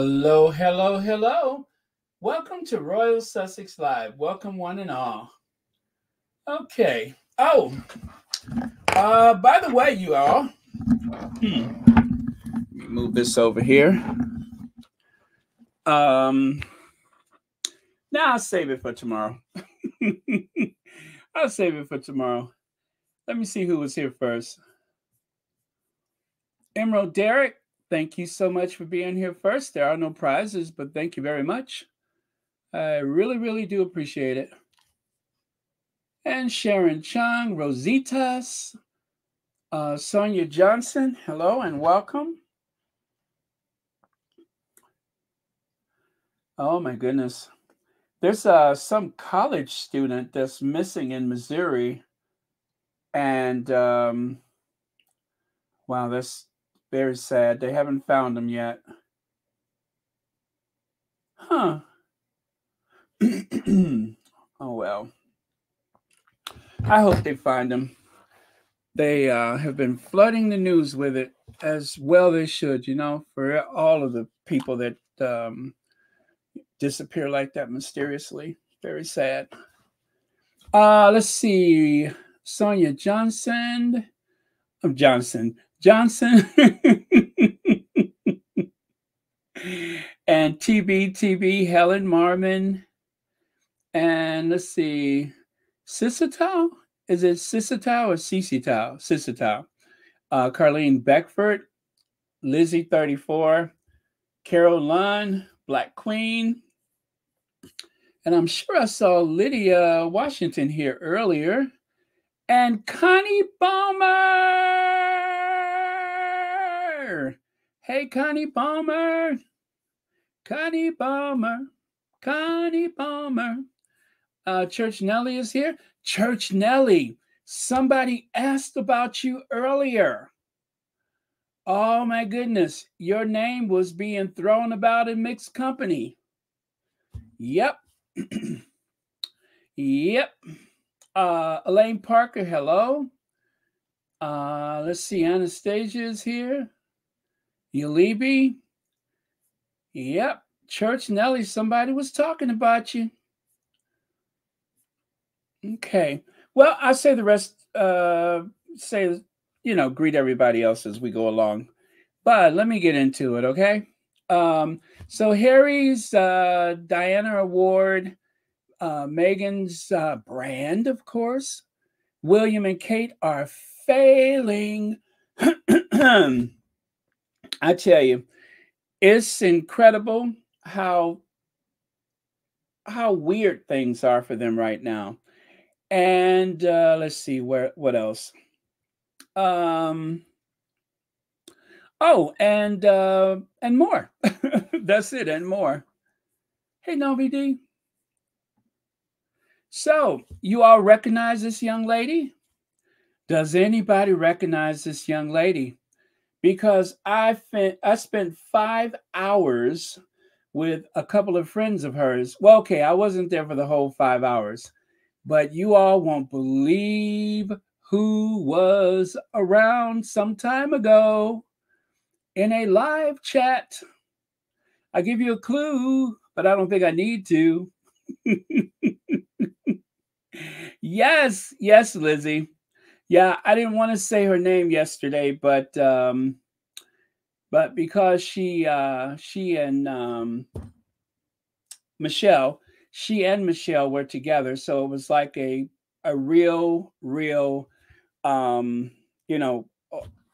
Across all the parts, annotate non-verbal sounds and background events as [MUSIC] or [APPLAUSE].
Hello, hello, hello. Welcome to Royal Sussex Live. Welcome, one and all. Okay. Oh, uh, by the way, you all, hmm, let me move this over here. Um, now I'll save it for tomorrow. [LAUGHS] I'll save it for tomorrow. Let me see who was here first. Emerald Derek, thank you so much for being here first. There are no prizes, but thank you very much. I really, really do appreciate it. And Sharon Chung, Rositas, uh, Sonia Johnson, hello and welcome. Oh my goodness. There's uh, some college student that's missing in Missouri. And um, wow, that's very sad. They haven't found him yet. Huh. [CLEARS THROAT] oh well. I hope they find him. They uh, have been flooding the news with it as well they should, you know, for all of the people that um, disappear like that mysteriously. Very sad. Uh, let's see. Sonia Johnson. Johnson. Johnson. [LAUGHS] and TB, TB, Helen Marmon. And let's see. Sisitow? Is it Sisitow or Sisitow? Sisitow. Uh, Carlene Beckford, Lizzie 34, Carol Lunn, Black Queen, and I'm sure I saw Lydia Washington here earlier. And Connie Balmer. Hey, Connie Palmer. Connie Palmer. Connie Palmer. Uh, Church Nellie is here. Church Nellie, somebody asked about you earlier. Oh my goodness, your name was being thrown about in mixed company. Yep. [CLEARS THROAT] yep. Uh, Elaine Parker, hello. Uh, let's see, Anastasia is here. Yulibi. Yep. Church Nelly, somebody was talking about you. Okay. Well, I'll say the rest, uh, say, you know, greet everybody else as we go along. But let me get into it, okay? Um, so Harry's uh, Diana Award, uh, Meghan's uh, brand, of course. William and Kate are failing. [CLEARS THROAT] I tell you, it's incredible how how weird things are for them right now. And uh, let's see where what else. Um, Oh, and uh, and more. [LAUGHS] That's it, and more. Hey, Novi D. So, you all recognize this young lady? Does anybody recognize this young lady? Because I spent I spent five hours with a couple of friends of hers. Well, okay, I wasn't there for the whole five hours, but you all won't believe who was around some time ago in a live chat. I give you a clue, but I don't think I need to. [LAUGHS] yes, yes, Lizzie. Yeah, I didn't want to say her name yesterday, but um, but because she uh, she and um, Michelle, she and Michelle were together, so it was like a a real, real, um, you know,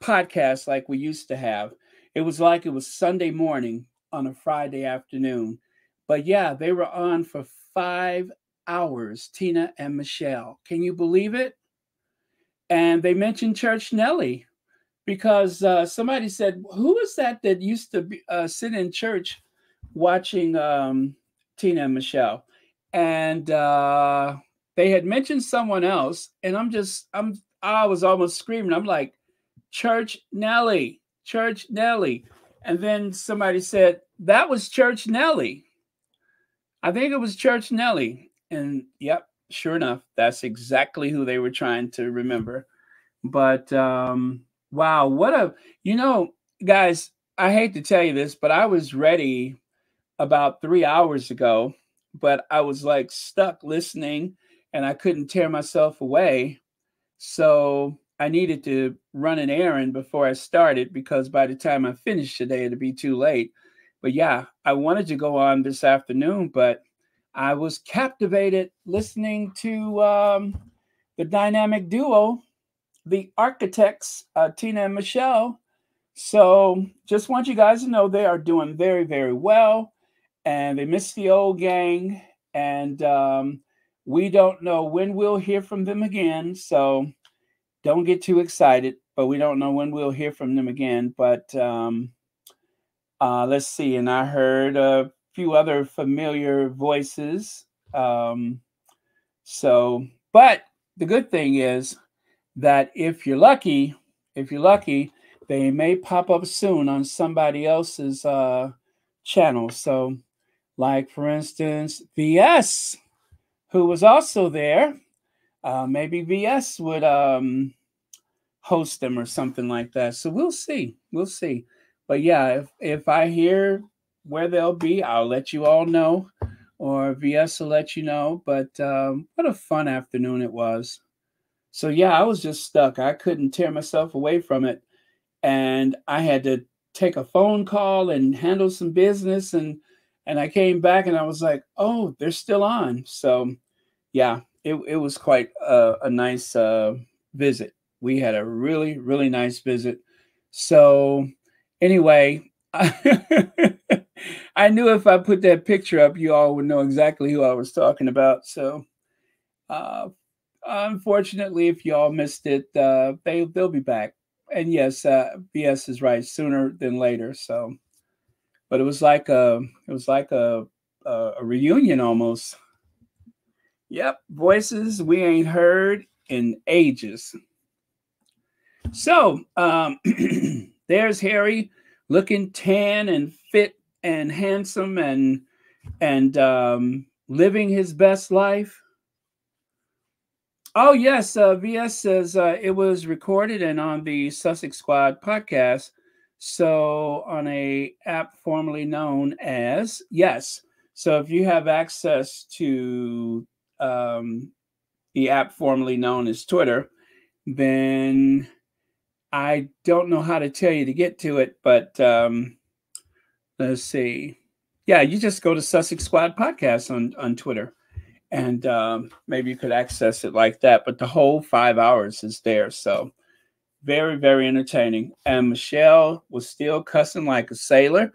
podcast like we used to have. It was like it was Sunday morning on a Friday afternoon. But yeah, they were on for five hours, Tina and Michelle. Can you believe it? And they mentioned Church Nellie because uh, somebody said, Who is that that used to be, uh, sit in church watching um, Tina and Michelle? And uh, they had mentioned someone else. And I'm just, I'm, I was almost screaming. I'm like, Church Nelly, Church Nelly. And then somebody said, that was Church Nelly. I think it was Church Nelly. And yep, sure enough, that's exactly who they were trying to remember. But um, wow, what a, you know, guys, I hate to tell you this, but I was ready about three hours ago, but I was like stuck listening and I couldn't tear myself away. So I needed to run an errand before I started because by the time I finished today, it'd be too late. But yeah, I wanted to go on this afternoon, but I was captivated listening to um, the dynamic duo, the architects, uh, Tina and Michelle. So just want you guys to know they are doing very, very well. And they miss the old gang. And um, we don't know when we'll hear from them again. So don't get too excited, but we don't know when we'll hear from them again. But um, uh, let's see. And I heard a few other familiar voices. Um, so, but the good thing is that if you're lucky, if you're lucky, they may pop up soon on somebody else's uh, channel. So, like for instance, VS, who was also there. Uh, maybe VS would um, host them or something like that. So we'll see. We'll see. But yeah, if if I hear where they'll be, I'll let you all know, or VS will let you know. But um, what a fun afternoon it was. So yeah, I was just stuck. I couldn't tear myself away from it, and I had to take a phone call and handle some business and and I came back and I was like, oh, they're still on. So yeah, it, it was quite a, a nice uh, visit. We had a really, really nice visit. So anyway, [LAUGHS] I knew if I put that picture up, you all would know exactly who I was talking about. So uh, unfortunately, if you all missed it, uh, they, they'll be back. And yes, uh, BS is right, sooner than later. So, but it was like a, it was like a, a, a reunion almost. Yep, voices we ain't heard in ages. So um, [CLEARS THROAT] there's Harry looking tan and and handsome and and um, living his best life. Oh yes, uh, VS says uh, it was recorded and on the Sussex Squad podcast. So on a app formerly known as yes. So if you have access to um, the app formerly known as Twitter, then I don't know how to tell you to get to it, but um, let's see. Yeah, you just go to Sussex Squad Podcast on, on Twitter, and um, maybe you could access it like that. But the whole five hours is there. So very, very entertaining. And Michelle was still cussing like a sailor.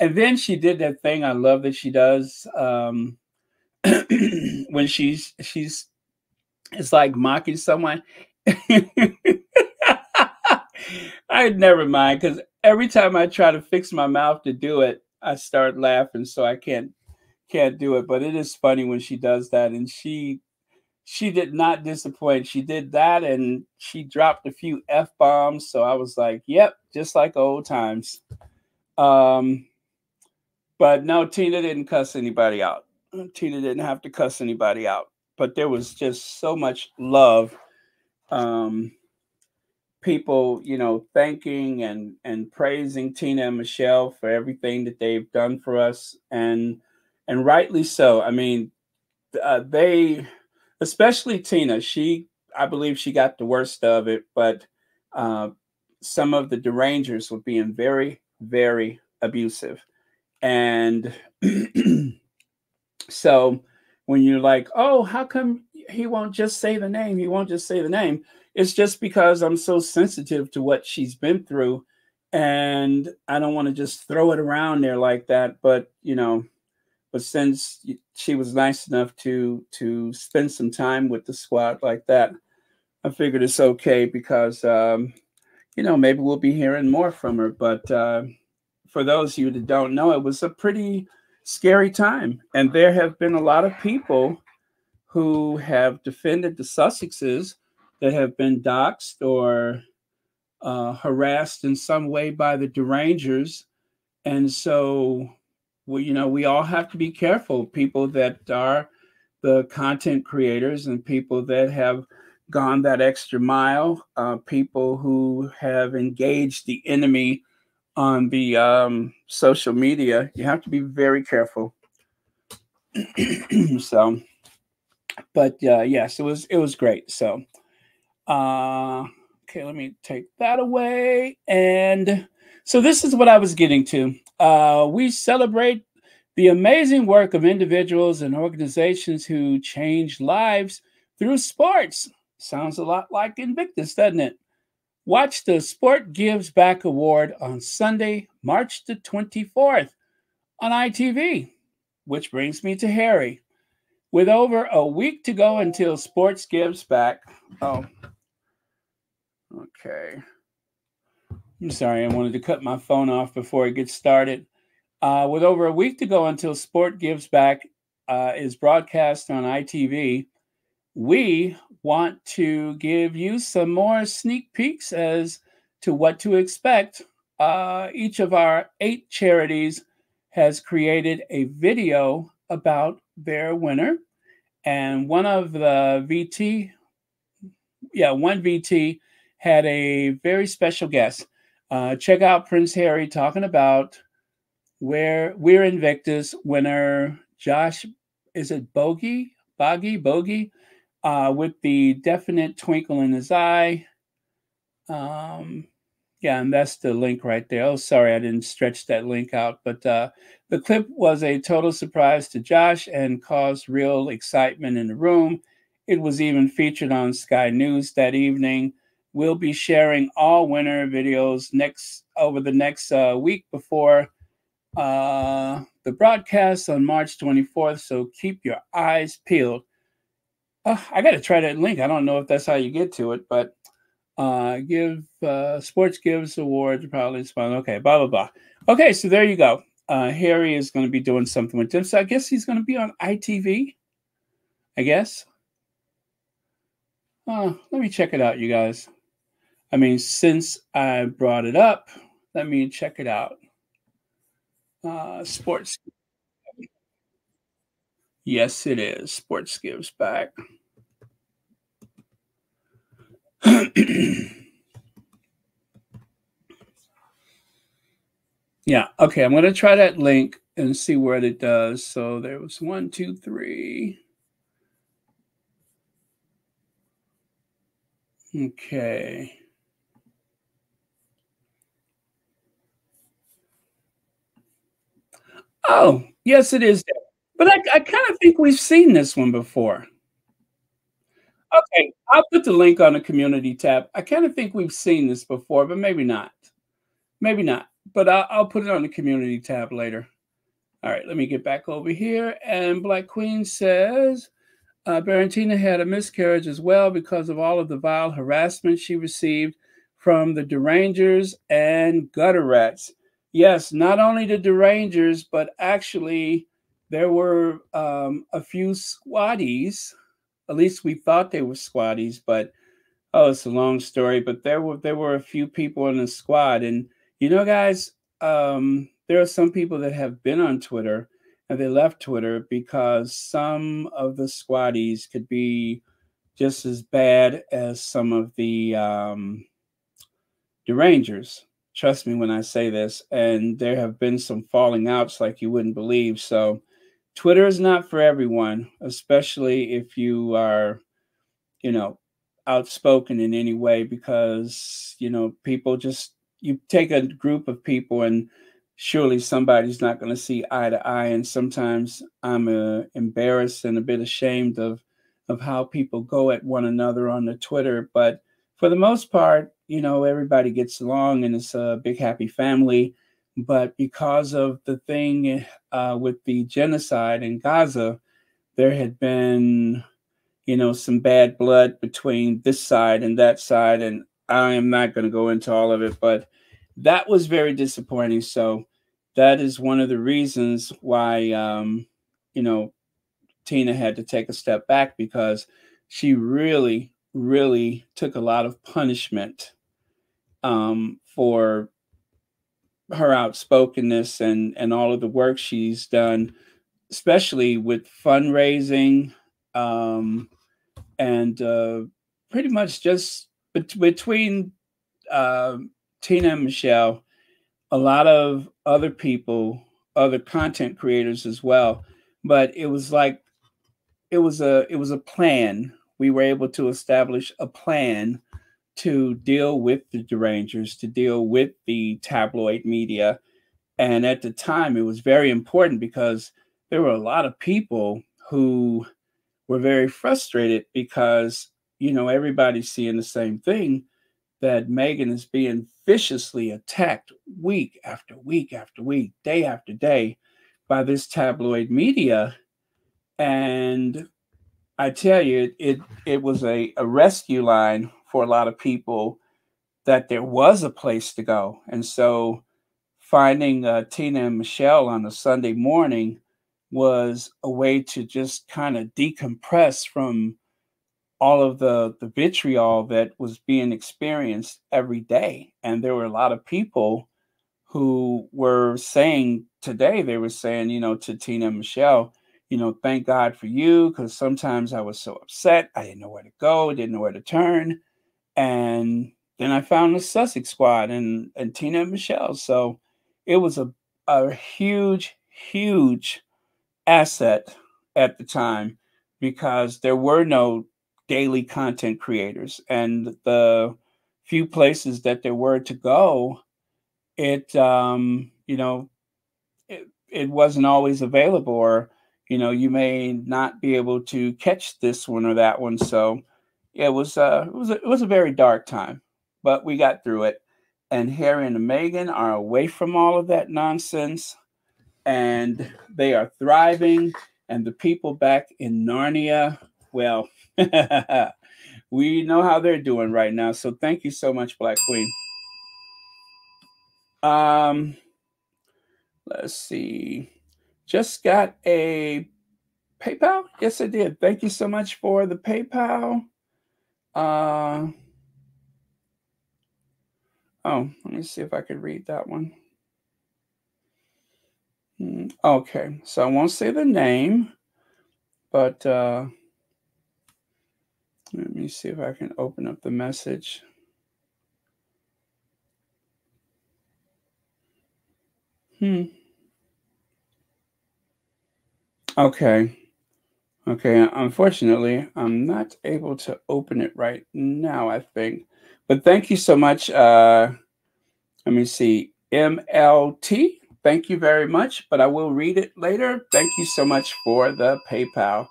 And then she did that thing I love that she does. Um, [CLEARS THROAT] when she's she's it's like mocking someone. [LAUGHS] I never mind because every time I try to fix my mouth to do it, I start laughing, so I can't can't do it. But it is funny when she does that, and she she did not disappoint. She did that, and she dropped a few f bombs. So I was like, "Yep, just like old times." Um, but no, Tina didn't cuss anybody out. Tina didn't have to cuss anybody out, but there was just so much love. Um, people, you know, thanking and and praising Tina and Michelle for everything that they've done for us, and and rightly so. I mean, uh, they, especially Tina, she, I believe she got the worst of it, but uh, some of the derangers were being very, very abusive, and [CLEARS THROAT] So when you're like, oh, how come he won't just say the name? He won't just say the name. It's just because I'm so sensitive to what she's been through. And I don't want to just throw it around there like that. But, you know, but since she was nice enough to to spend some time with the squad like that, I figured it's okay because, um, you know, maybe we'll be hearing more from her. But uh, for those of you that don't know, it was a pretty scary time. And there have been a lot of people who have defended the Sussexes that have been doxxed or uh, harassed in some way by the derangers. And so, well, you know, we all have to be careful. People that are the content creators and people that have gone that extra mile, uh, people who have engaged the enemy on the um, social media. You have to be very careful. [CLEARS THROAT] so, but uh, yes, it was it was great. So, uh, okay, let me take that away. And so this is what I was getting to. Uh, we celebrate the amazing work of individuals and organizations who change lives through sports. Sounds a lot like Invictus, doesn't it? Watch the Sport Gives Back Award on Sunday, March the 24th on ITV, which brings me to Harry. With over a week to go until Sports Gives Back. Oh, okay. I'm sorry, I wanted to cut my phone off before it gets started. Uh, with over a week to go until Sport Gives Back uh, is broadcast on ITV, we want to give you some more sneak peeks as to what to expect. Uh, each of our eight charities has created a video about their winner, and one of the VT, yeah, one VT had a very special guest. Uh, check out Prince Harry talking about where we're Invictus winner Josh. Is it Bogey? Boggy? Bogey? uh, with the definite twinkle in his eye. Um, yeah, and that's the link right there. Oh, sorry, I didn't stretch that link out, but uh, the clip was a total surprise to Josh and caused real excitement in the room. It was even featured on Sky News that evening. We'll be sharing all winter videos next over the next uh, week before uh, the broadcast on March 24th. So keep your eyes peeled. Uh, I got to try that link. I don't know if that's how you get to it, but uh, give uh, Sports Gives Awards probably. Okay, blah blah blah. Okay, so there you go. Uh, Harry is going to be doing something with them, so I guess he's going to be on ITV. I guess. Uh, let me check it out, you guys. I mean, since I brought it up, let me check it out. Uh, sports Yes, it is. Sports gives back. [CLEARS THROAT] yeah, okay. I'm going to try that link and see what it does. So there was one, two, three. Okay. Oh, yes, it is. But I, I kind of think we've seen this one before. Okay, I'll put the link on the community tab. I kind of think we've seen this before, but maybe not. Maybe not. But I'll, I'll put it on the community tab later. All right, let me get back over here. And Black Queen says uh, Barentina had a miscarriage as well because of all of the vile harassment she received from the derangers and gutter rats. Yes, not only the derangers, but actually there were um, a few squatties. At least we thought they were squatties, but oh, it's a long story. But there were there were a few people in the squad, and you know, guys, um, there are some people that have been on Twitter and they left Twitter because some of the squatties could be just as bad as some of the um, derangers. Trust me when I say this. And there have been some falling outs like you wouldn't believe. So Twitter is not for everyone, especially if you are, you know, outspoken in any way, because, you know, people just, you take a group of people and surely somebody's not going to see eye to eye. And sometimes I'm uh, embarrassed and a bit ashamed of, of how people go at one another on the Twitter. But for the most part, you know, everybody gets along and it's a big happy family but because of the thing uh, with the genocide in Gaza, there had been, you know, some bad blood between this side and that side. And I am not going to go into all of it, but that was very disappointing. So that is one of the reasons why, um, you know, Tina had to take a step back because she really, really took a lot of punishment um, for her outspokenness and and all of the work she's done, especially with fundraising, um, and uh, pretty much just bet- between uh, Tina and Michelle a lot of other people, other content creators as well. But it was like it was a it was a plan. We were able to establish a plan to deal with the derangers, to deal with the tabloid media. And at the time, it was very important because there were a lot of people who were very frustrated because, you know, everybody's seeing the same thing that Meghan is being viciously attacked week after week after week, day after day by this tabloid media. And I tell you, it it was a, a rescue line for a lot of people that there was a place to go. And so finding uh, Tina and Michelle on a Sunday morning was a way to just kind of decompress from all of the, the vitriol that was being experienced every day. And there were a lot of people who were saying today, they were saying, you know, to Tina and Michelle, you know, thank God for you, because sometimes I was so upset. I didn't know where to go, didn't know where to turn. And then I found the Sussex squad and, and Tina and Michelle. So it was a, a huge, huge asset at the time because there were no daily content creators. And the few places that there were to go, it, um, you know, it, it wasn't always available or you know you may not be able to catch this one or that one so it was uh it was a, it was a very dark time but we got through it and harry and meghan are away from all of that nonsense and they are thriving and the people back in narnia well [LAUGHS] we know how they're doing right now so thank you so much black queen um let's see just got a PayPal. Yes, I did. Thank you so much for the PayPal. Uh, oh, let me see if I could read that one. Hmm, okay, so I won't say the name, but uh, let me see if I can open up the message. Hmm. Okay. Okay. Unfortunately, I'm not able to open it right now, I think. But thank you so much. Uh, let me see. MLT. Thank you very much, but I will read it later. Thank you so much for the PayPal.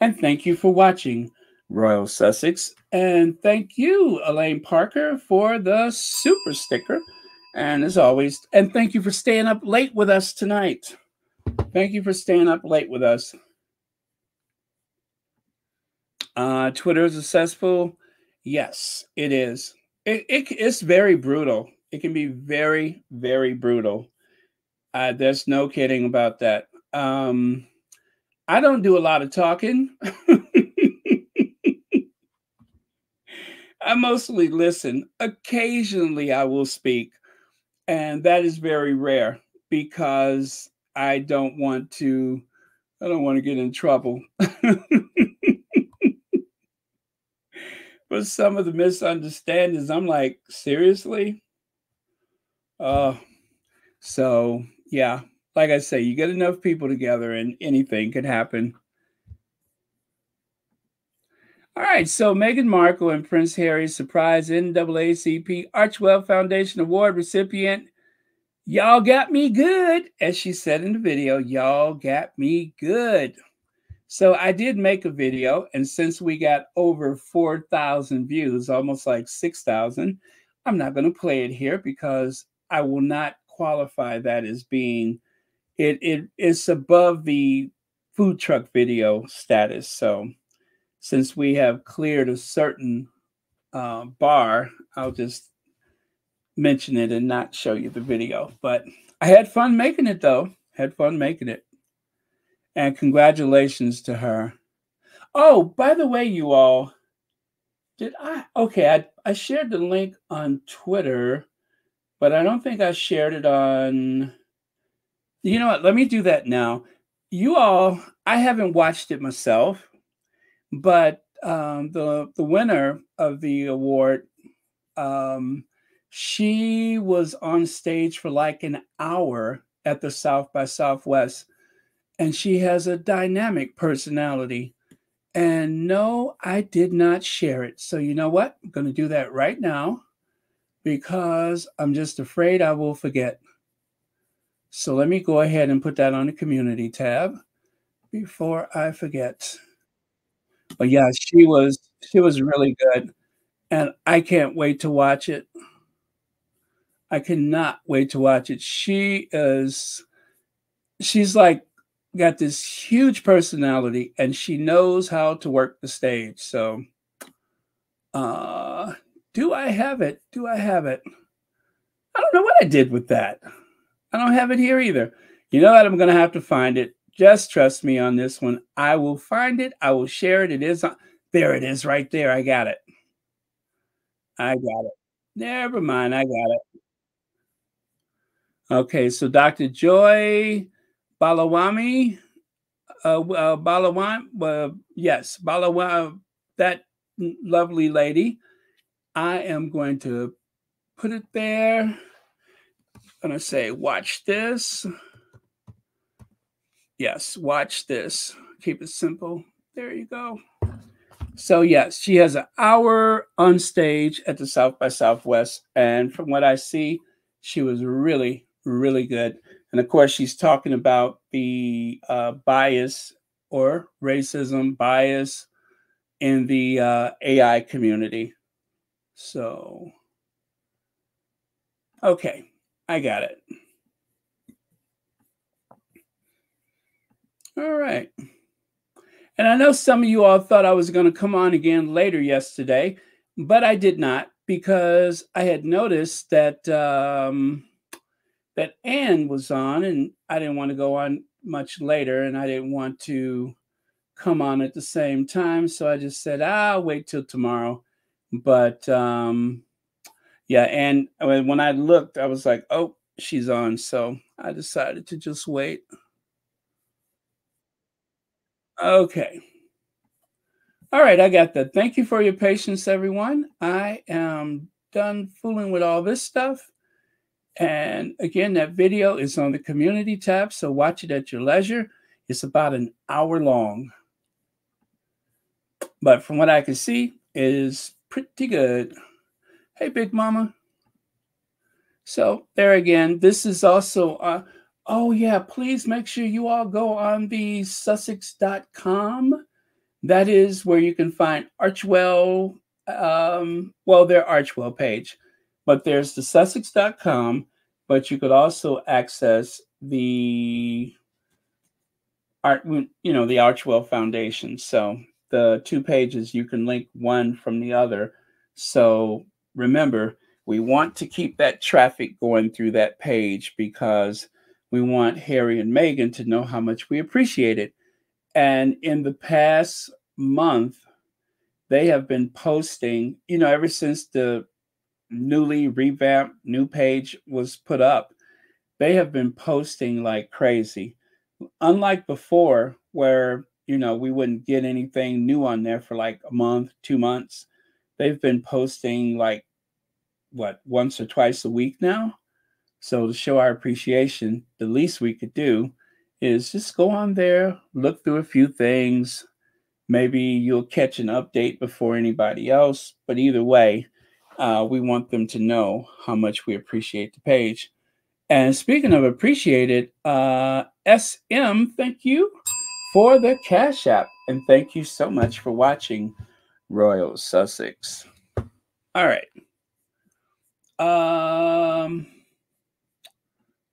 And thank you for watching Royal Sussex. And thank you, Elaine Parker, for the super sticker. And as always, and thank you for staying up late with us tonight. Thank you for staying up late with us. Uh, Twitter is successful. Yes, it is. It, it, it's very brutal. It can be very, very brutal. Uh, there's no kidding about that. Um, I don't do a lot of talking. [LAUGHS] I mostly listen. Occasionally, I will speak, and that is very rare because I don't want to I don't want to get in trouble. [LAUGHS] some of the misunderstandings, I'm like, seriously? Uh so yeah, like I say, you get enough people together and anything can happen. All right, so Meghan Markle and Prince Harry surprise NAACP Archewell Foundation Award recipient Y'all got me good, as she said in the video. Y'all got me good. So I did make a video, and since we got over 4,000 views, almost like 6,000, I'm not going to play it here because I will not qualify that as being it. it It is above the food truck video status. So since we have cleared a certain uh, bar, I'll just mention it and not show you the video. But I had fun making it though. Had fun making it. And congratulations to her. Oh, by the way, you all, did I? Okay, I, I shared the link on Twitter, but I don't think I shared it on. You know what? Let me do that now. You all, I haven't watched it myself, but um, the the winner of the award um, She was on stage for like an hour at the South by Southwest, and she has a dynamic personality. And no, I did not share it. So, you know what? I'm going to do that right now because I'm just afraid I will forget. So, let me go ahead and put that on the community tab before I forget. But yeah, she was she was really good and I can't wait to watch it. I cannot wait to watch it. She is she's like got this huge personality and she knows how to work the stage. So uh do I have it? Do I have it? I don't know what I did with that. I don't have it here either. You know what? I'm going to have to find it. Just trust me on this one. I will find it. I will share it. It is on, there. It is right there. I got it. I got it. Never mind. I got it. Okay, so Dr. Joy Balawami, uh, uh, Balawan, uh, yes, Balawan, that lovely lady. I am going to put it there. I'm going to say, watch this. Yes, watch this. Keep it simple. There you go. So yes, she has an hour on stage at the South by Southwest, and from what I see, she was really, really good. And of course, she's talking about the uh, bias or racism bias in the uh, AI community. So, okay, I got it. All right. And I know some of you all thought I was going to come on again later yesterday, but I did not because I had noticed that um, that Anne was on, and I didn't want to go on much later, and I didn't want to come on at the same time, so I just said I'll wait till tomorrow. But um, yeah, and when I looked, I was like, oh, she's on, so I decided to just wait. Okay. All right, I got that. Thank you for your patience, everyone. I am done fooling with all this stuff. And again, that video is on the community tab, so watch it at your leisure. It's about an hour long. But from what I can see, it is pretty good. Hey, Big Mama. So there again, this is also uh, Oh, yeah. Please make sure you all go on the sussex.com. That is where you can find Archewell, Um, well, their Archewell page, but there's the sussex.com. But you could also access the art, you know, the Archewell Foundation. So the two pages, you can link one from the other. So remember, we want to keep that traffic going through that page because we want Harry and Meghan to know how much we appreciate it. And in the past month, they have been posting, you know, ever since the newly revamped new page was put up, they have been posting like crazy. Unlike before, where, you know, we wouldn't get anything new on there for like a month, two months, they've been posting like what, once or twice a week now. So to show our appreciation, the least we could do is just go on there, look through a few things. Maybe you'll catch an update before anybody else. But either way, uh, we want them to know how much we appreciate the page. And speaking of appreciated, uh, SM, thank you for the Cash App. And thank you so much for watching Royal Sussex. All right. Um,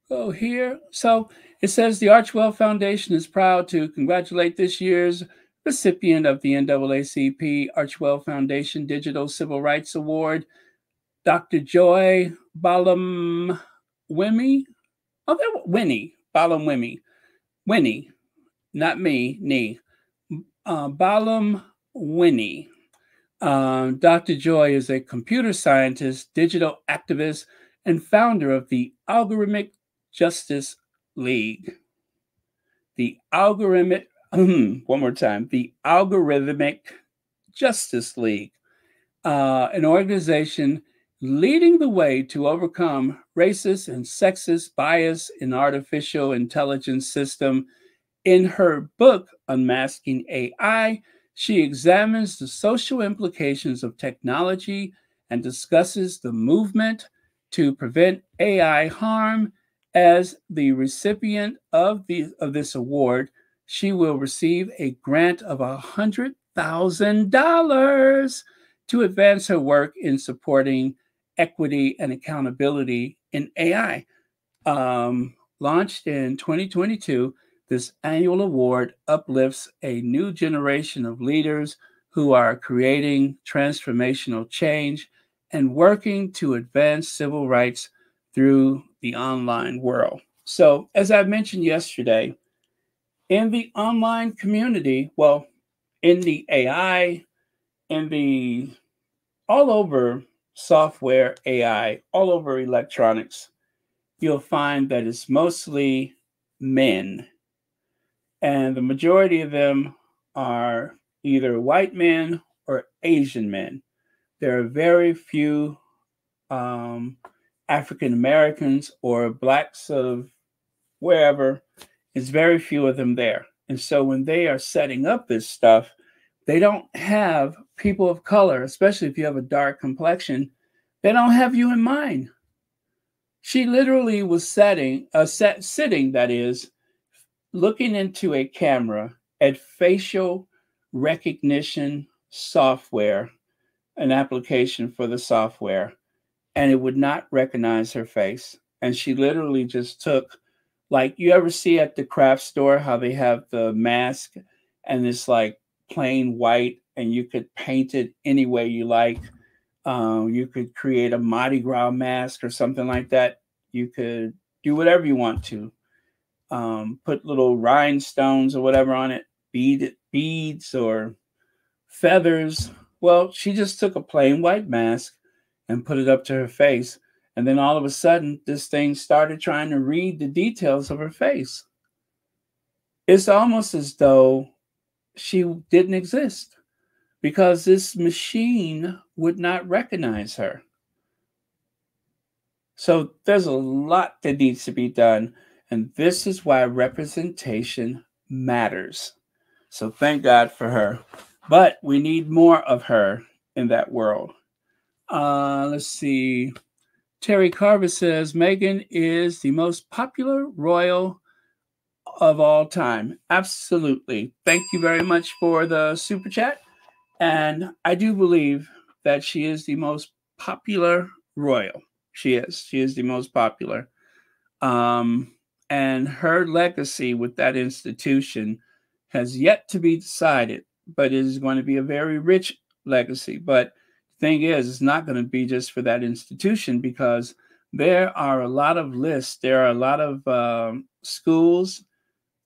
go here. So it says the Archewell Foundation is proud to congratulate this year's recipient of the NAACP Archewell Foundation Digital Civil Rights Award, Dr. Joy Balam Wimmy. Oh, there, Winnie Balam. Winnie, not me, Nee. Uh, Balam Winnie. Um, Dr. Joy is a computer scientist, digital activist, and founder of the Algorithmic Justice League. The algorithmic, [CLEARS THROAT] one more time, the Algorithmic Justice League, uh, an organization leading the way to overcome racist and sexist bias in artificial intelligence system. In her book, Unmasking AI, she examines the social implications of technology and discusses the movement to prevent AI harm. As the recipient of, the, of this award, she will receive a grant of $100,000 to advance her work in supporting equity and accountability in AI. Um, launched in 2022, this annual award uplifts a new generation of leaders who are creating transformational change and working to advance civil rights through the online world. So, as I mentioned yesterday, in the online community, well, in the AI, in the all over software, AI, all over electronics, you'll find that it's mostly men and the majority of them are either white men or Asian men. There are very few um, African Americans or blacks of wherever. It's very few of them there. And so when they are setting up this stuff, they don't have people of color, especially if you have a dark complexion, they don't have you in mind. She literally was setting, uh, set, sitting, that is, looking into a camera at facial recognition software, an application for the software, and it would not recognize her face. And she literally just took, like, you ever see at the craft store how they have the mask and it's like plain white and you could paint it any way you like. Um, you could create a Mardi Gras mask or something like that. You could do whatever you want to um, put little rhinestones or whatever on it, bead beads or feathers. Well, she just took a plain white mask and put it up to her face. And then all of a sudden, this thing started trying to read the details of her face. It's almost as though she didn't exist because this machine would not recognize her. So there's a lot that needs to be done and this is why representation matters. So thank God for her. But we need more of her in that world. Uh, let's see. Terry Carver says Meghan is the most popular royal of all time. Absolutely. Thank you very much for the super chat. And I do believe that she is the most popular royal. She is. She is the most popular. Um, and her legacy with that institution has yet to be decided, but it is going to be a very rich legacy. But thing is, it's not going to be just for that institution because there are a lot of lists, there are a lot of um, schools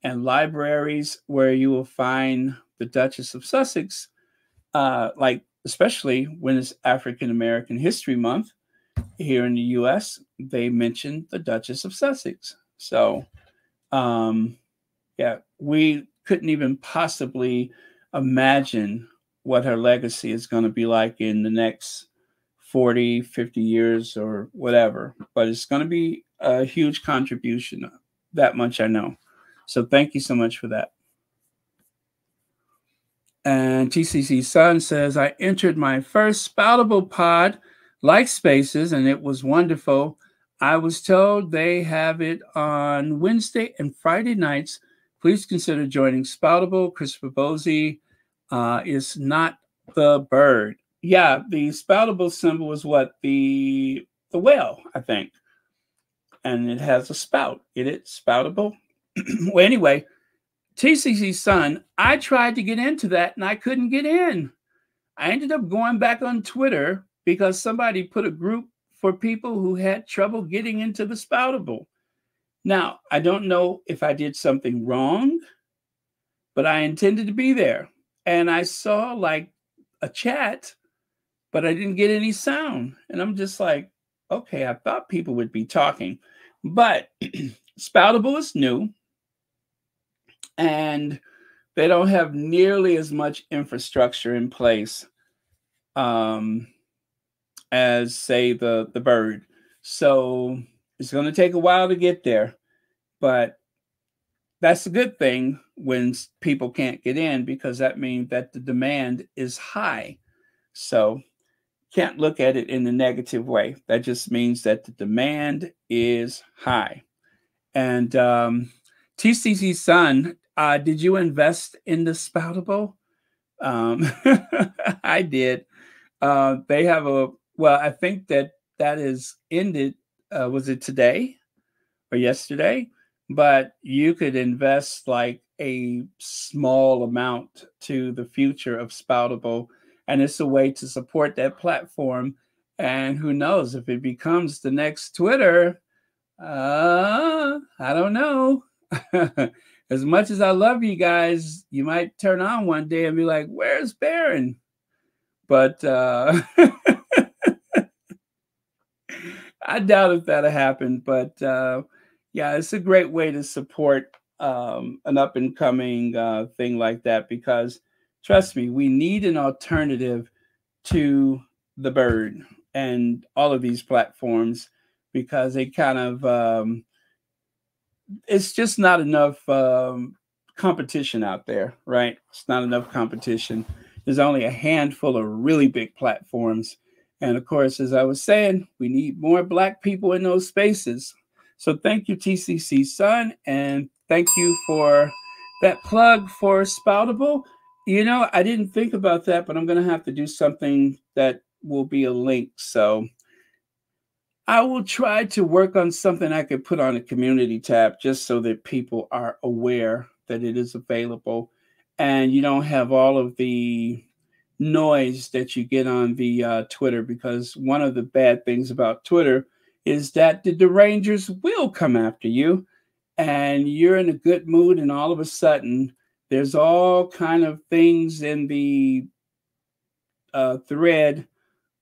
and libraries where you will find the Duchess of Sussex, uh, like especially when it's African American History Month here in the US, they mention the Duchess of Sussex. So, um, yeah, we couldn't even possibly imagine what her legacy is going to be like in the next 40, 50 years or whatever. But it's going to be a huge contribution. Uh, that much I know. So thank you so much for that. And TCC Sun says, I entered my first Spoutible pod like spaces and it was wonderful. I was told they have it on Wednesday and Friday nights. Please consider joining Spoutible. Christopher Bouzy uh, is not the bird. Yeah, the Spoutible symbol is what the the whale, I think, and it has a spout. Is it Spoutible? [CLEARS THROAT] well, anyway, TCC Sun. I tried to get into that and I couldn't get in. I ended up going back on Twitter because somebody put a group for people who had trouble getting into the Spoutible. Now, I don't know if I did something wrong, but I intended to be there. And I saw like a chat, but I didn't get any sound. And I'm just like, okay, I thought people would be talking. But [CLEARS THROAT] Spoutible is new and they don't have nearly as much infrastructure in place um, as say the the bird. So it's going to take a while to get there, but that's a good thing when people can't get in because that means that the demand is high. So can't look at it in the negative way. That just means that the demand is high. And um, TCC Sun, uh, did you invest in the Spoutible? Um, [LAUGHS] I did. Uh, they have a well. I think that that is ended. Uh, was it today or yesterday? But you could invest like a small amount to the future of Spoutible and it's a way to support that platform. And who knows if it becomes the next Twitter? Uh, I don't know. [LAUGHS] as much as I love you guys, you might turn on one day and be like, "Where's Baron?" But uh, [LAUGHS] I doubt if that'll happen. But uh, yeah, it's a great way to support um, an up and coming uh, thing like that because trust me, we need an alternative to the bird and all of these platforms because they kind of um, it's just not enough um, competition out there, right? It's not enough competition. There's only a handful of really big platforms. And of course, as I was saying, we need more Black people in those spaces. So thank you, TCC Sun, and thank you for that plug for Spoutible. You know, I didn't think about that, but I'm going to have to do something that will be a link. So I will try to work on something I could put on a community tab just so that people are aware that it is available and you don't have all of the noise that you get on the uh, Twitter because one of the bad things about Twitter is that the derangers will come after you and you're in a good mood and all of a sudden there's all kind of things in the uh, thread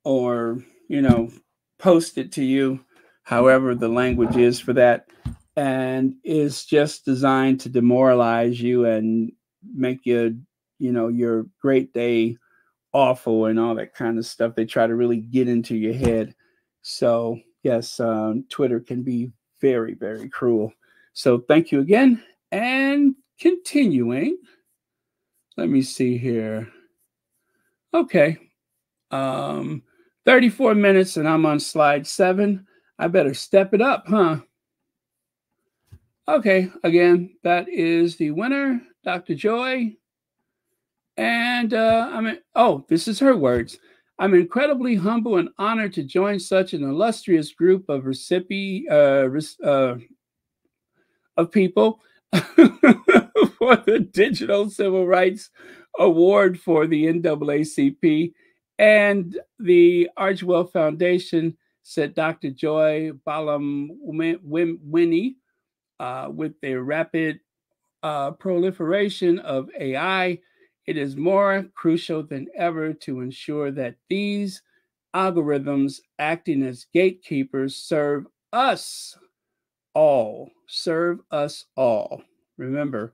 or you know posted to you however the language is for that and is just designed to demoralize you and make you you know your great day awful and all that kind of stuff. They try to really get into your head. So yes um, twitter can be very very cruel so thank you again and continuing, let me see here. Okay. Um, 34 minutes and I'm on slide seven. I better step it up, huh? Okay, again, that is the winner, Dr. Joy. And uh, I mean, oh, this is her words. I'm incredibly humble and honored to join such an illustrious group of recipient uh, uh, of people [LAUGHS] for the Digital Civil Rights Award for the NAACP and the Archewell Foundation, said Dr. Joy Balam Winnie, uh, with the rapid uh, proliferation of AI, it is more crucial than ever to ensure that these algorithms acting as gatekeepers serve us all, serve us all. Remember,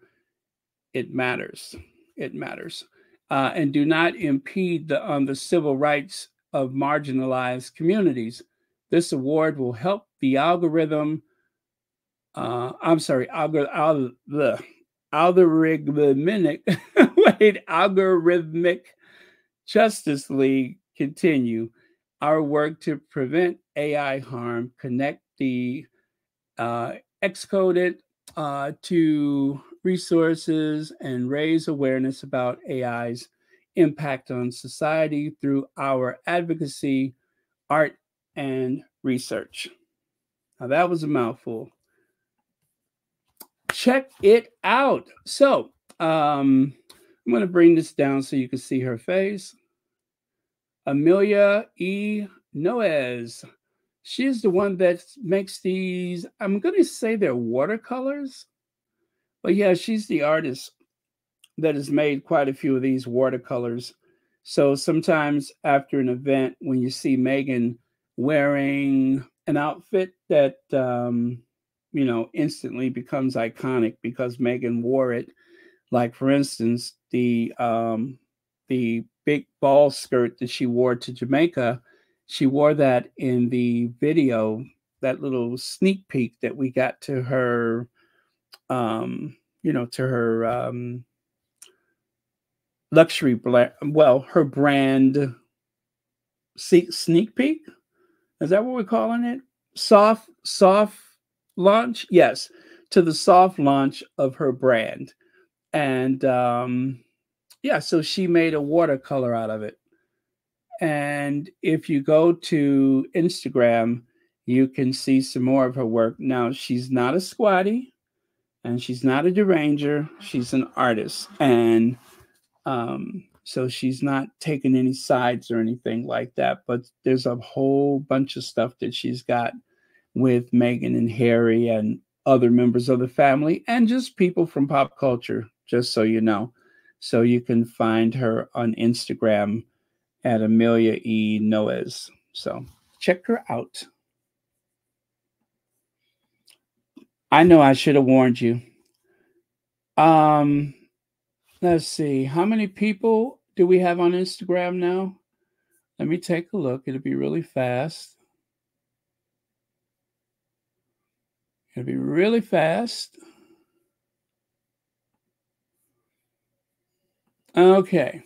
it matters. It matters. Uh, and do not impede the, on the civil rights of marginalized communities. This award will help the algorithm. Uh, I'm sorry, algor, al, the algorithmic [LAUGHS] wait, algorithmic Justice League continue our work to prevent AI harm, connect the uh, excoded uh, to resources and raise awareness about AI's impact on society through our advocacy, art, and research. Now, that was a mouthful. Check it out. So, um, I'm going to bring this down so you can see her face. Amelia E. Noes she's the one that makes these i'm going to say they're watercolors but yeah she's the artist that has made quite a few of these watercolors so sometimes after an event when you see Meghan wearing an outfit that um, you know instantly becomes iconic because Meghan wore it like for instance the um, the big ball skirt that she wore to jamaica she wore that in the video, that little sneak peek that we got to her, um, you know, to her um, luxury brand. Well, her brand sneak peek. Is that what we're calling it? Soft, soft launch. Yes, to the soft launch of her brand, and um, yeah, so she made a watercolor out of it. And if you go to Instagram, you can see some more of her work. Now, she's not a squatty and she's not a deranger. She's an artist. And um, so she's not taking any sides or anything like that. But there's a whole bunch of stuff that she's got with Meghan and Harry and other members of the family and just people from pop culture, just so you know. So you can find her on Instagram at Amelia E. Noes. So check her out. I know I should have warned you. Um, let's see. How many people do we have on Instagram now? Let me take a look. It'll be really fast. It'll be really fast. Okay.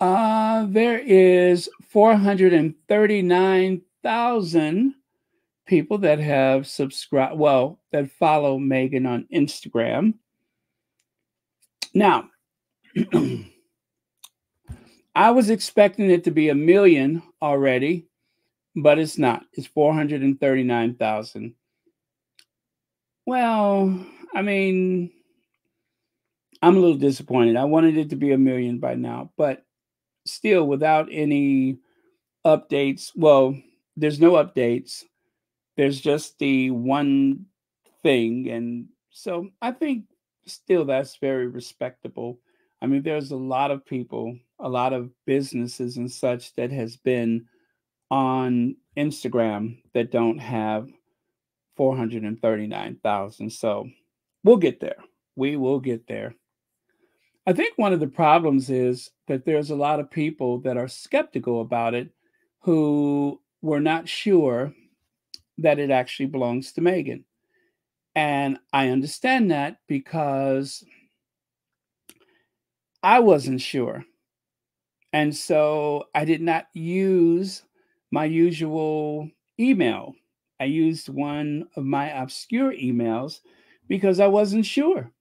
Uh, there is 439,000 people that have subscribed, well, that follow Meghan on Instagram. Now, [CLEARS THROAT] I was expecting it to be a million already, but it's not. It's 439,000. Well, I mean, I'm a little disappointed. I wanted it to be a million by now, but still without any updates. Well, there's no updates. There's just the one thing. And so I think still that's very respectable. I mean, there's a lot of people, a lot of businesses and such that has been on Instagram that don't have 439,000. So we'll get there. We will get there. I think one of the problems is that there's a lot of people that are skeptical about it who were not sure that it actually belongs to Meghan. And I understand that because I wasn't sure. And so I did not use my usual email. I used one of my obscure emails because I wasn't sure.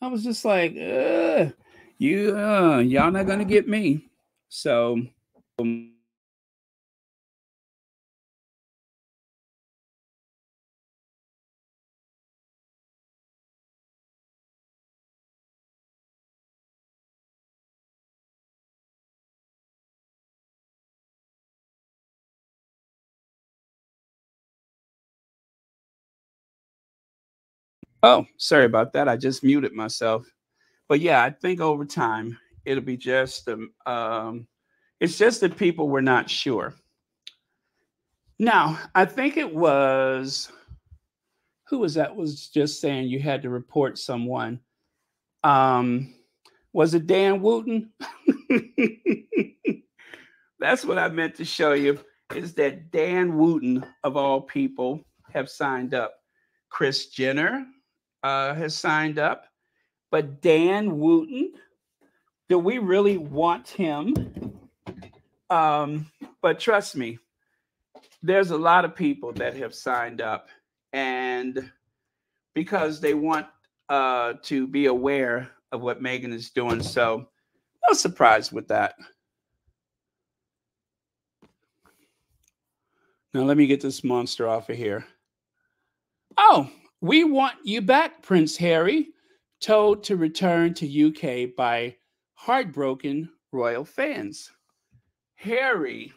I was just like, Ugh you uh, y'all not gonna get me. So um, Oh, sorry about that. I just muted myself but yeah, I think over time it'll be just um, um, it's just that people were not sure. Now, I think it was who was that was just saying you had to report someone. Um, was it Dan Wootton? [LAUGHS] That's what I meant to show you is that Dan Wootton, of all people, have signed up. Kris Jenner uh, has signed up. But Dan Wootton, do we really want him? Um, but trust me, there's a lot of people that have signed up, and because they want uh, to be aware of what Meghan is doing. So, no surprise with that. Now, let me get this monster off of here. Oh, we want you back, Prince Harry told to return to UK by heartbroken royal fans. Harry,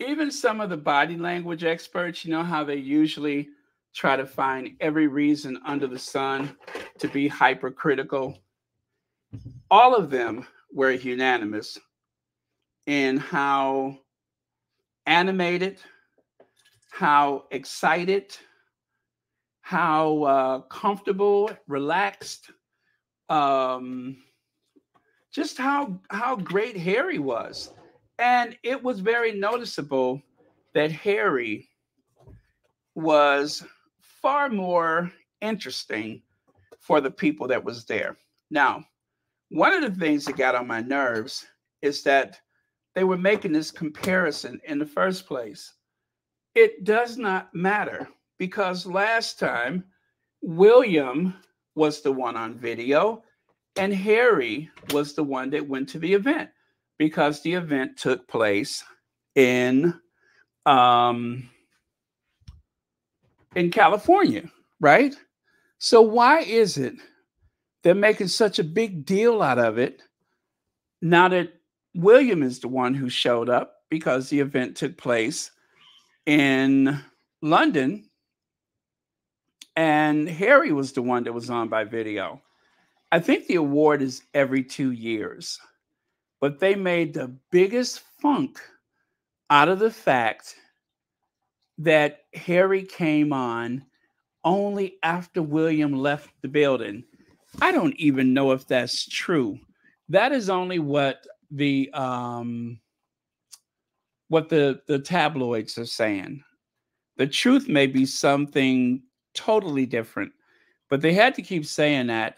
even some of the body language experts, you know how they usually try to find every reason under the sun to be hypercritical. All of them were unanimous in how animated, how excited, how uh, comfortable, relaxed, um, just how how great Harry was, And it was very noticeable that Harry was far more interesting for the people that was there. Now, one of the things that got on my nerves is that they were making this comparison in the first place. It does not matter because last time William was the one on video and Harry was the one that went to the event because the event took place in um, in California, right? So why is it they're making such a big deal out of it now that William is the one who showed up because the event took place in London and Harry was the one that was on by video. I think the award is every two years, but they made the biggest funk out of the fact that Harry came on only after William left the building. I don't even know if that's true. That is only what the um what the the tabloids are saying. The truth may be something totally different, but they had to keep saying that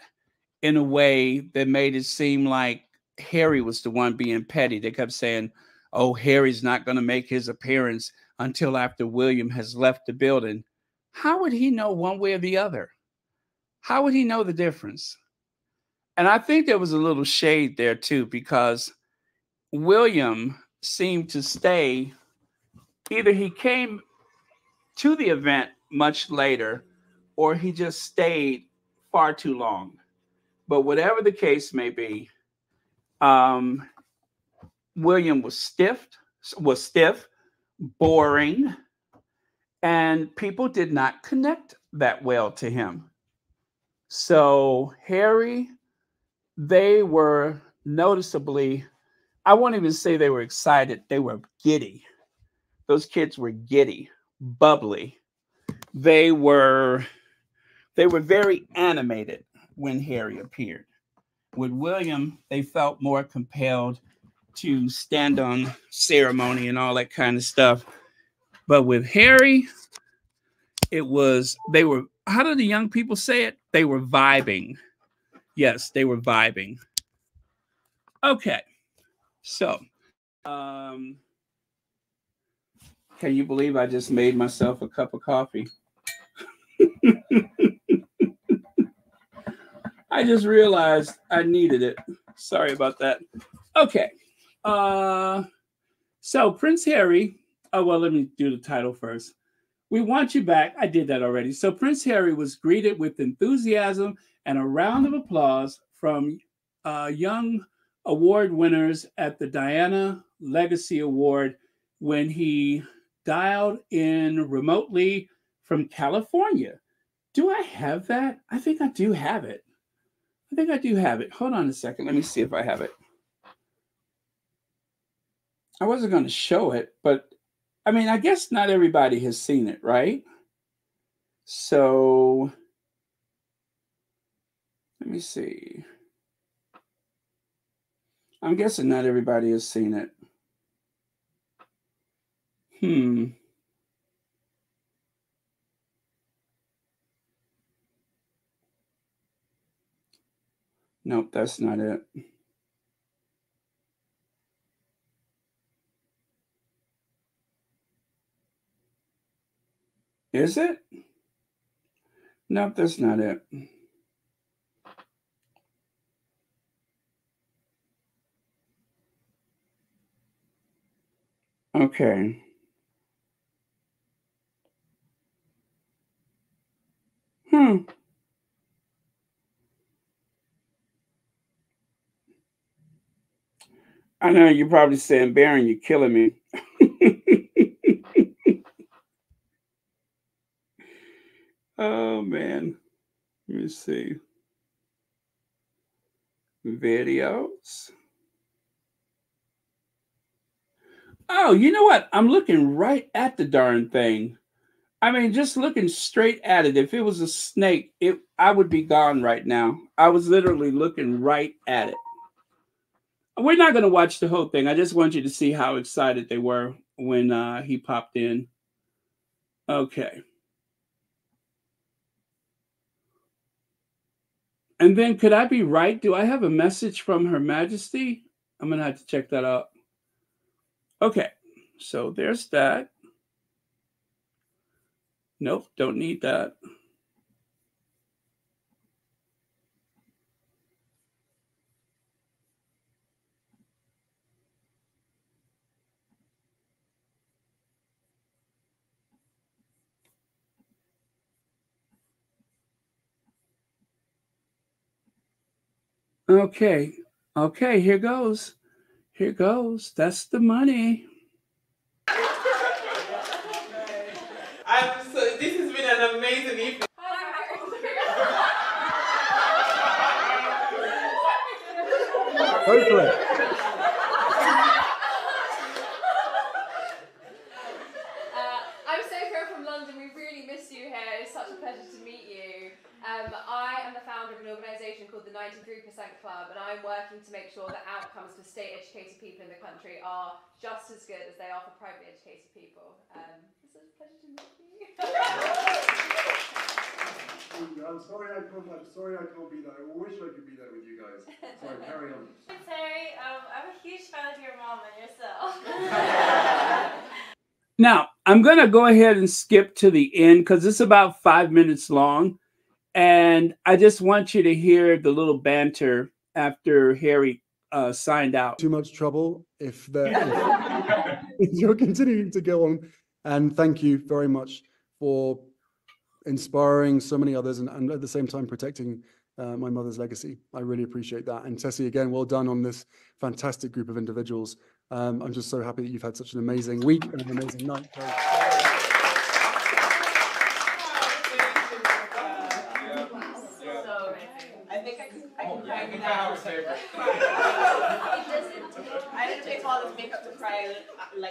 in a way that made it seem like Harry was the one being petty. They kept saying, "Oh, Harry's not going to make his appearance until after William has left the building." How would he know one way or the other? How would he know the difference? And I think there was a little shade there too, because William seemed to stay. Either he came to the event much later, or he just stayed far too long. But whatever the case may be, um, William was stiff, was stiff, boring, and people did not connect that well to him. So Harry, they were noticeably, I won't even say they were excited, they were giddy. Those kids were giddy, bubbly. They were they were very animated when Harry appeared. With William, they felt more compelled to stand on ceremony and all that kind of stuff. But with Harry, it was they were how do the young people say it? They were vibing. Yes, they were vibing. Okay. So, um can you believe I just made myself a cup of coffee? [LAUGHS] I just realized I needed it. Sorry about that. Okay. Uh so Prince Harry, oh well, let me do the title first. We want you back. I did that already. So Prince Harry was greeted with enthusiasm and a round of applause from uh, young award winners at the Diana Legacy Award when he dialed in remotely from California. Do I have that? I think I do have it. I think I do have it. Hold on a second. Let me see if I have it. I wasn't going to show it, but I mean, I guess not everybody has seen it, right? So let me see. I'm guessing not everybody has seen it. Hmm. Nope, that's not it. Is it? Nope, that's not it. Okay. Hmm. I know you're probably saying, Baron, you're killing me. [LAUGHS] oh, man. Let me see. Videos. Oh, you know what? I'm looking right at the darn thing. I mean, just looking straight at it. If it was a snake, it I would be gone right now. I was literally looking right at it. We're not going to watch the whole thing. I just want you to see how excited they were when uh, he popped in. Okay. And then could I be right? Do I have a message from Her Majesty? I'm going to have to check that out. Okay. So there's that. Nope, don't need that. Okay. Okay, here goes. Here goes. That's the money. [LAUGHS] I'm so this has been an amazing evening. Go for it. Uh, I'm Sophia from London. We really miss you here. It's such a pleasure to meet you. Um, I am the founder of an organisation called the 93% Club, and I'm working to make sure that outcomes for state educated people in the country are just as good as they are for privately educated people. Um, it's a pleasure to meet you. I'm sorry I can't. I'm sorry I can't be there. I wish I could be there with you guys. Sorry, [LAUGHS] carry on. Terry, um, I'm a huge fan of your mom and yourself. [LAUGHS] Now, I'm going to go ahead and skip to the end because it's about five minutes long. And I just want you to hear the little banter after Harry uh, signed out. Too much trouble if, the, if, [LAUGHS] if you're continuing to go on. And thank you very much for inspiring so many others and, and at the same time protecting uh, my mother's legacy. I really appreciate that. And Tessy, again, well done on this fantastic group of individuals. Um, I'm just so happy that you've had such an amazing week and an amazing night. So I think I can, I can cry I think without- I was favorite. I didn't take all this makeup to cry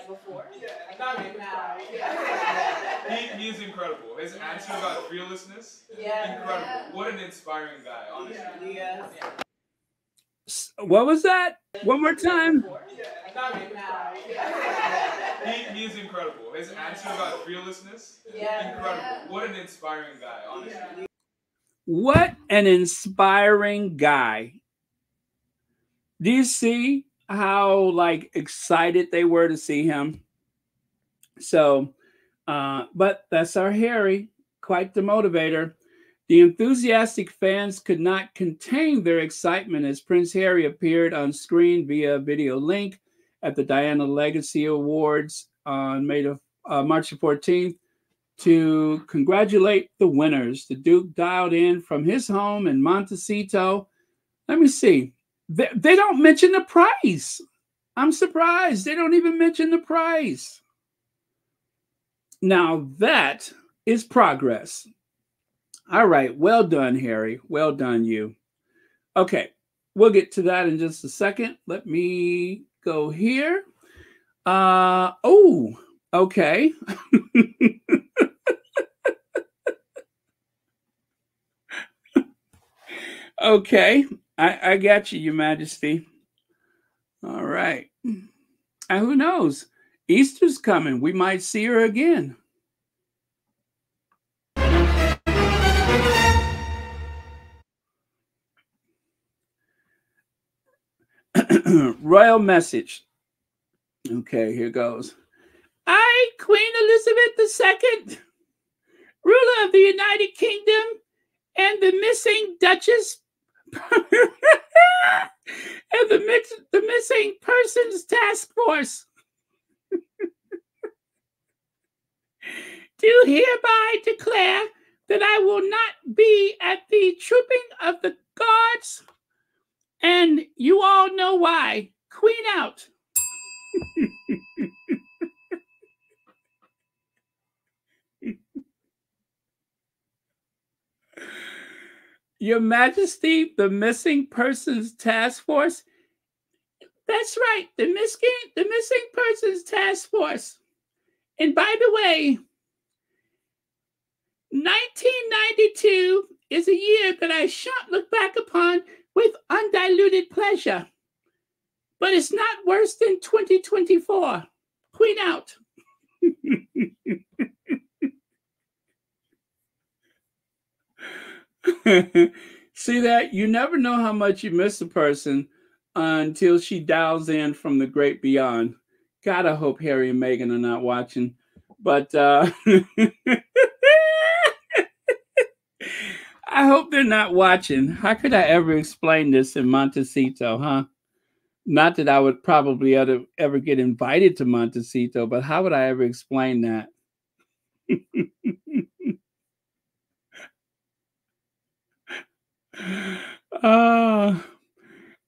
before. I can Not me. [LAUGHS] [LAUGHS] now. He, he is incredible. His answer about fearlessness, Yeah. incredible. What an inspiring guy, honestly. Yes. S- What was that? One more time. Not me. Now. He, he is incredible. His answer about fearlessness, Yeah. incredible. What an inspiring guy, honestly. What an inspiring guy. Do you see how like excited they were to see him? So, uh, but that's our Harry, quite the motivator. The enthusiastic fans could not contain their excitement as Prince Harry appeared on screen via video link at the Diana Legacy Awards on May the, uh, March the 14th to congratulate the winners. The Duke dialed in from his home in Montecito. Let me see. They, they don't mention the price. I'm surprised. They don't even mention the price. Now that is progress. All right. Well done, Harry. Well done, you. Okay. We'll get to that in just a second. Let me go here. Uh oh, okay. [LAUGHS] okay. I, I got you, Your Majesty. All right. And who knows? Easter's coming. We might see her again. [CLEARS THROAT] Royal message. Okay, here goes. I, Queen Elizabeth II, ruler of the United Kingdom, and the missing Duchess, [LAUGHS] and the, the missing persons task force, [LAUGHS] do hereby declare that I will not be at the trooping of the guards, and you all know why. Queen out. [LAUGHS] Your Majesty, the Missing Persons Task Force. That's right, the missing the Missing Persons Task Force. And by the way, 1992 is a year that I shan't look back upon with undiluted pleasure. but it's not worse than 2024. Queen out. [LAUGHS] [LAUGHS] See that? You never know how much you miss a person until she dials in from the great beyond. God, I hope Harry and Meghan are not watching. But uh, [LAUGHS] I hope they're not watching. How could I ever explain this in Montecito, huh? Not that I would probably ever, ever get invited to Montecito, but how would I ever explain that? [LAUGHS] uh,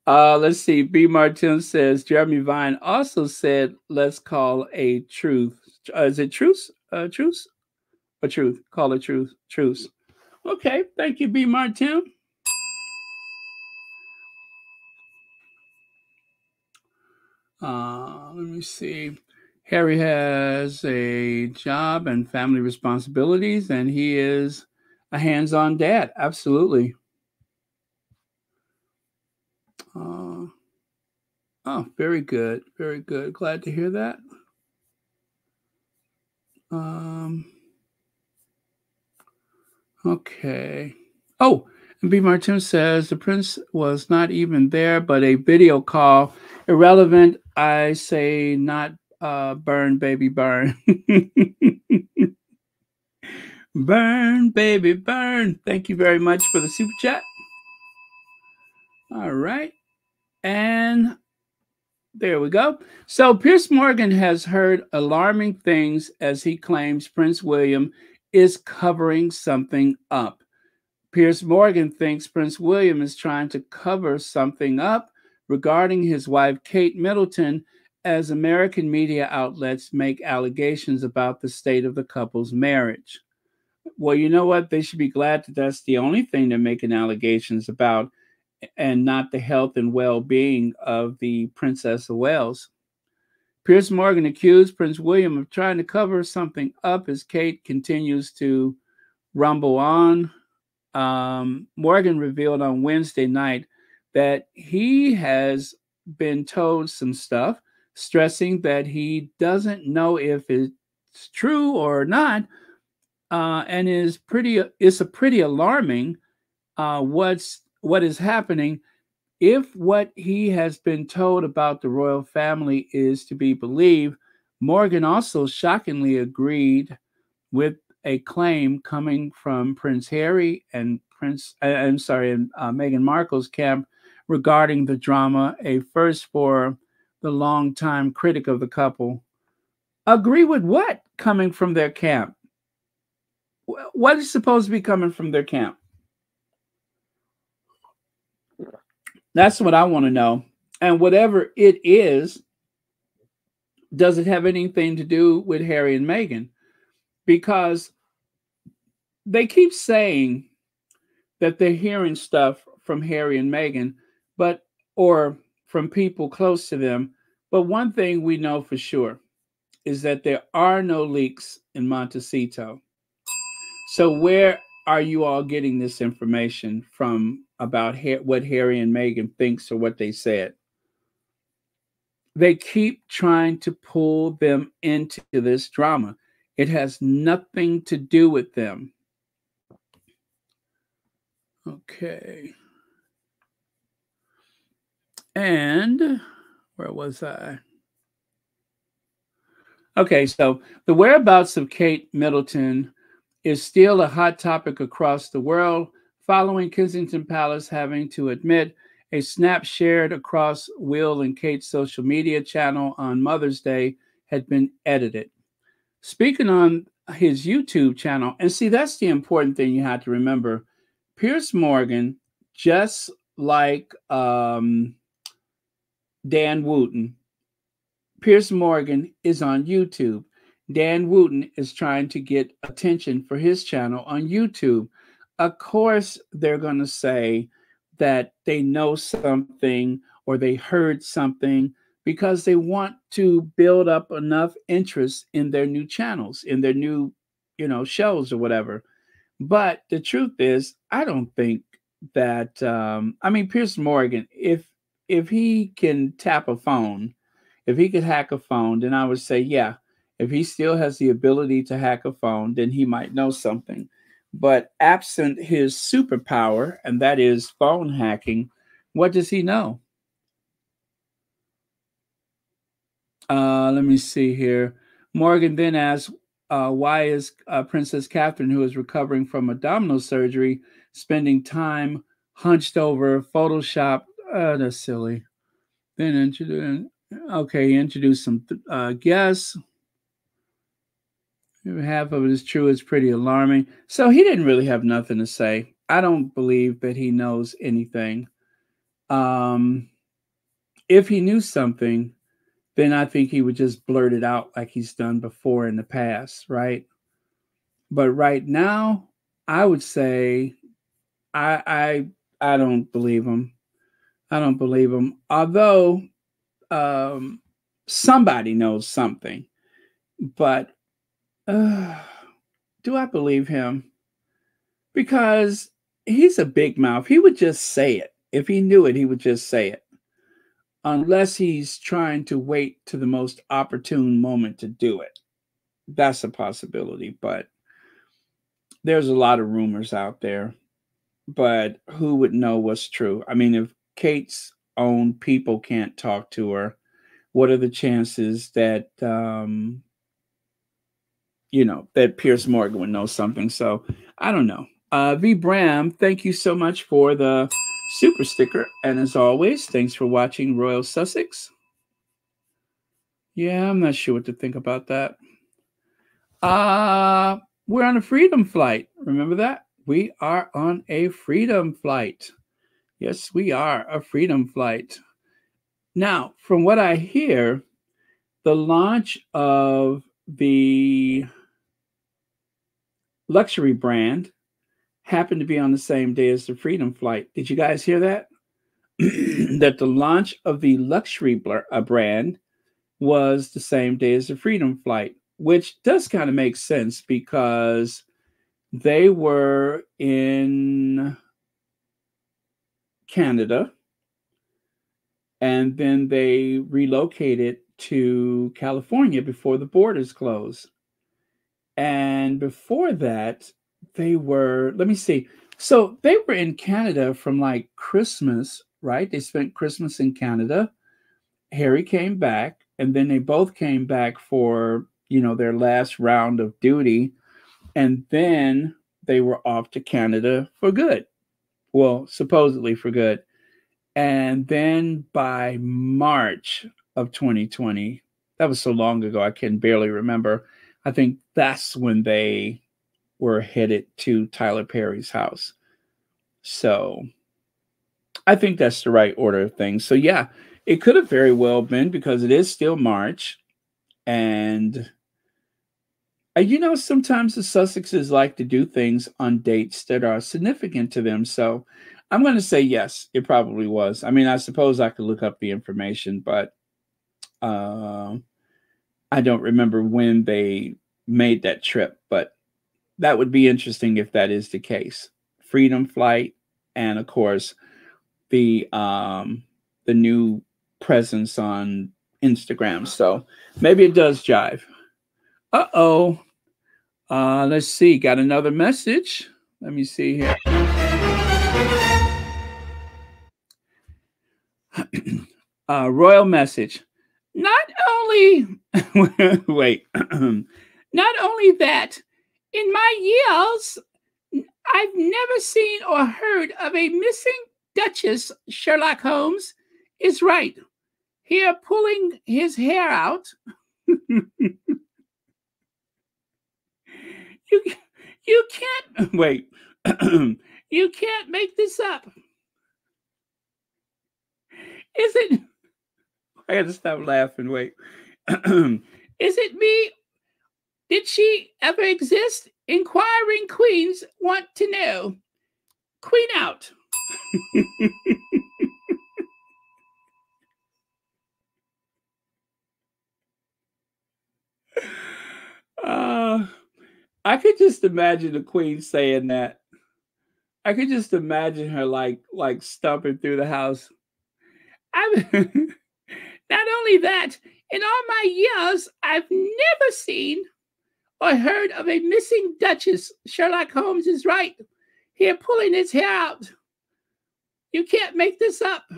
uh, let's see. B. Martin says Jeremy Vine also said, "Let's call a truth." Uh, is it truce? Uh, truce? A truth? Call a truth? Truce? Okay. Thank you, B. Martin. Uh, let me see. Harry has a job and family responsibilities, and he is a hands-on dad. Absolutely. Uh, oh, very good. Very good. Glad to hear that. Um, okay. Oh, and B. Martin says the prince was not even there, but a video call. Irrelevant. I say not uh, burn, baby, burn. [LAUGHS] burn, baby, burn. Thank you very much for the super chat. All right. And there we go. So Piers Morgan has heard alarming things as he claims Prince William is covering something up. Piers Morgan thinks Prince William is trying to cover something up regarding his wife, Kate Middleton, as American media outlets make allegations about the state of the couple's marriage. Well, you know what? They should be glad that that's the only thing they're making allegations about and not the health and well being of the Princess of Wales. Piers Morgan accused Prince William of trying to cover something up as Kate continues to rumble on. Um, Morgan revealed on Wednesday night that he has been told some stuff, stressing that he doesn't know if it's true or not, uh, and is pretty. It's a pretty alarming. Uh, what's what is happening if what he has been told about the royal family is to be believed, Morgan also shockingly agreed with a claim coming from Prince Harry and Prince, uh, I'm sorry, and uh, Meghan Markle's camp regarding the drama, a first for the longtime critic of the couple. Agree with what coming from their camp? What is supposed to be coming from their camp? That's what I want to know. And whatever it is, does it have anything to do with Harry and Meghan? Because they keep saying that they're hearing stuff from Harry and Meghan, but or from people close to them. But one thing we know for sure is that there are no leaks in Montecito. So where are you all getting this information from about what Harry and Meghan thinks or what they said? They keep trying to pull them into this drama. It has nothing to do with them. Okay. And where was I? Okay, so the whereabouts of Kate Middleton is still a hot topic across the world following Kensington Palace having to admit a snap shared across Will and Kate's social media channel on Mother's Day had been edited. Speaking on his YouTube channel, and see, that's the important thing you have to remember. Piers Morgan, just like um, Dan Wootton, Piers Morgan is on YouTube. Dan Wootton is trying to get attention for his channel on YouTube. Of course, they're going to say that they know something or they heard something because they want to build up enough interest in their new channels, in their new, you know, shows or whatever. But the truth is, I don't think that um, I mean Piers Morgan, if if he can tap a phone, if he could hack a phone, then I would say, yeah, if he still has the ability to hack a phone, then he might know something. But absent his superpower, and that is phone hacking, what does he know? Uh, let me see here. Morgan then asks, uh, why is uh, Princess Catherine, who is recovering from abdominal surgery, spending time hunched over Photoshop? Uh, that's silly. Then introduce, okay, introduce some uh, guests. Half of it is true. It's pretty alarming. So he didn't really have nothing to say. I don't believe that he knows anything. Um, if he knew something, then I think he would just blurt it out like he's done before in the past, right? But right now, I would say I I I don't believe him. I don't believe him. Although um, somebody knows something, but uh, [SIGHS] do I believe him? Because he's a big mouth. He would just say it. If he knew it, he would just say it unless he's trying to wait to the most opportune moment to do it. That's a possibility, but there's a lot of rumors out there. But who would know what's true? I mean, if Kate's own people can't talk to her, what are the chances that um you know that Piers Morgan would know something? So I don't know. Uh V Bram, thank you so much for the super sticker. And as always, thanks for watching Royal Sussex. Yeah, I'm not sure what to think about that. Uh, we're on a freedom flight. Remember that? We are on a freedom flight. Yes, we are a freedom flight. Now, from what I hear, the launch of the luxury brand happened to be on the same day as the Freedom Flight. Did you guys hear that? [CLEARS THROAT] that the launch of the luxury uh, brand was the same day as the Freedom Flight, which does kind of make sense because they were in Canada and then they relocated to California before the borders closed. And before that, they were, let me see. So they were in Canada from like Christmas, right? They spent Christmas in Canada. Harry came back, and then they both came back for, you know, their last round of duty. And then they were off to Canada for good. Well, supposedly for good. And then by March of 2020, that was so long ago, I can barely remember. I think that's when they were headed to Tyler Perry's house. So I think that's the right order of things. So yeah, it could have very well been because it is still March. And uh, you know, sometimes the Sussexes like to do things on dates that are significant to them. So I'm going to say yes, it probably was. I mean, I suppose I could look up the information, but uh, I don't remember when they made that trip. But that would be interesting if that is the case. Freedom Flight, and of course, the um, the new presence on Instagram. So maybe it does jive. Uh oh. Uh, let's see. Got another message. Let me see here. [CLEARS THROAT] uh, royal message. Not only, [LAUGHS] wait, [CLEARS THROAT] not only that, in my years, I've never seen or heard of a missing Duchess, Sherlock Holmes is right. Here, pulling his hair out. [LAUGHS] you, you can't, [CLEARS THROAT] wait, [CLEARS THROAT] you can't make this up. Is it, I gotta stop laughing, wait. [CLEARS THROAT] is it me did she ever exist? Inquiring queens want to know. Queen out. [LAUGHS] uh, I could just imagine the queen saying that. I could just imagine her like like stomping through the house. I've [LAUGHS] not only that, in all my years, I've never seen or heard of a missing Duchess. Sherlock Holmes is right. Here, pulling his hair out. You can't make this up. [LAUGHS]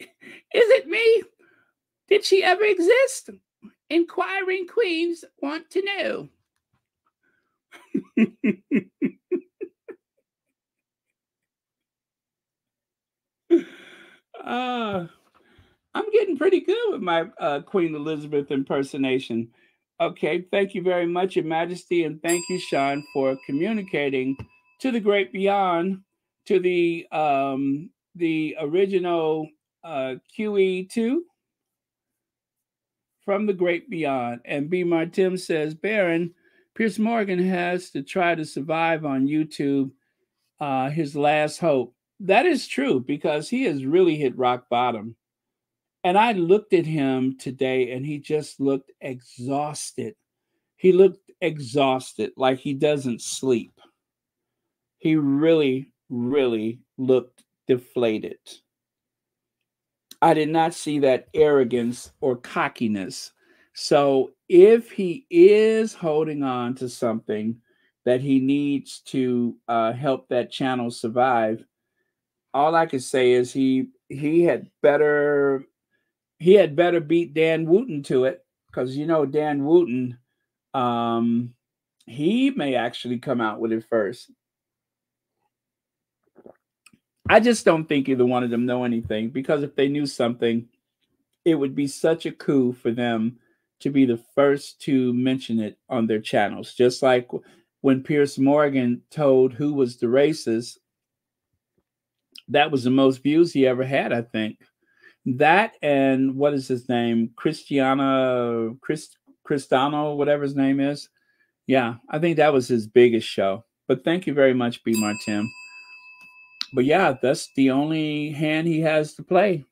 Is it me? Did she ever exist? Inquiring queens want to know. [LAUGHS] uh, I'm getting pretty good with my uh, Queen Elizabeth impersonation. Okay, thank you very much, Your Majesty, and thank you, Sean, for communicating to the great beyond, to the um, the original uh, QE2 from the great beyond. And B. Martim says, Baron, Piers Morgan has to try to survive on YouTube, uh, his last hope. That is true because he has really hit rock bottom. And I looked at him today and he just looked exhausted. He looked exhausted, like he doesn't sleep. He really, really looked deflated. I did not see that arrogance or cockiness. So if he is holding on to something that he needs to uh, help that channel survive, all I can say is he he had better he had better beat Dan Wootton to it because you know Dan Wootton, um, he may actually come out with it first. I just don't think either one of them know anything because if they knew something, it would be such a coup for them to be the first to mention it on their channels. Just like when Piers Morgan told who was the racist, that was the most views he ever had, I think. That and what is his name? Christiana Chris Cristano, whatever his name is. Yeah, I think that was his biggest show. But thank you very much, B Martin but yeah, that's the only hand he has to play.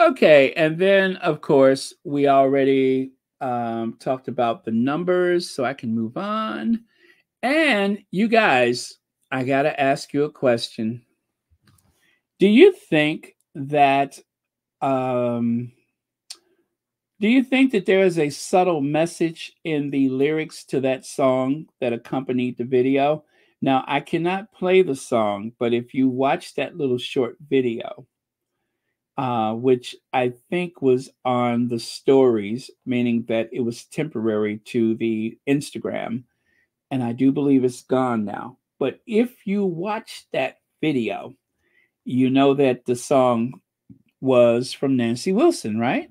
Okay, and then of course we already um, talked about the numbers, so I can move on. And you guys, I gotta ask you a question. Do you think that um, do you think that there is a subtle message in the lyrics to that song that accompanied the video? Now, I cannot play the song, but if you watch that little short video, uh, which I think was on the stories, meaning that it was temporary to the Instagram, and I do believe it's gone now. But if you watch that video, you know that the song was from Nancy Wilson, right?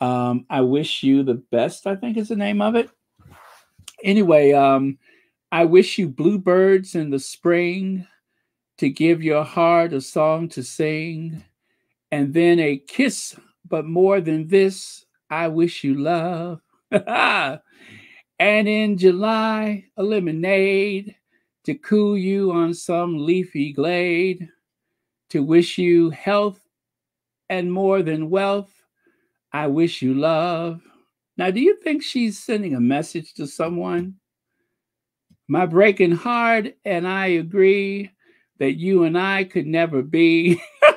Um, I wish you the best, I think is the name of it. Anyway, um, I wish you bluebirds in the spring to give your heart a song to sing, and then a kiss, but more than this, I wish you love. [LAUGHS] and in July, a lemonade to cool you on some leafy glade, to wish you health and more than wealth I wish you love. Now, do you think she's sending a message to someone? My breaking heart, and I agree that you and I could never be. [LAUGHS]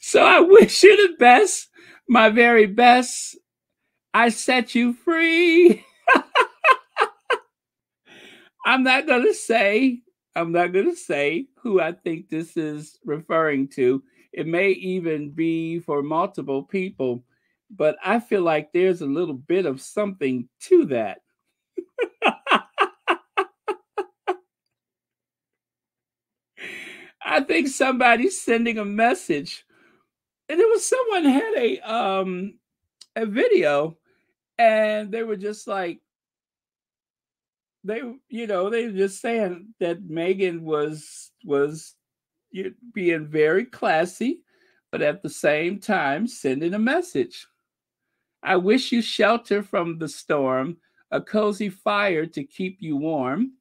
so I wish you the best, my very best. I set you free. I'm not going to say, I'm not going to say who I think this is referring to it may even be for multiple people, but I feel like there's a little bit of something to that. [LAUGHS] I think somebody's sending a message. And there was someone had a um a video and they were just like they you know they were just saying that Meghan was was being very classy, but at the same time sending a message. I wish you shelter from the storm, a cozy fire to keep you warm.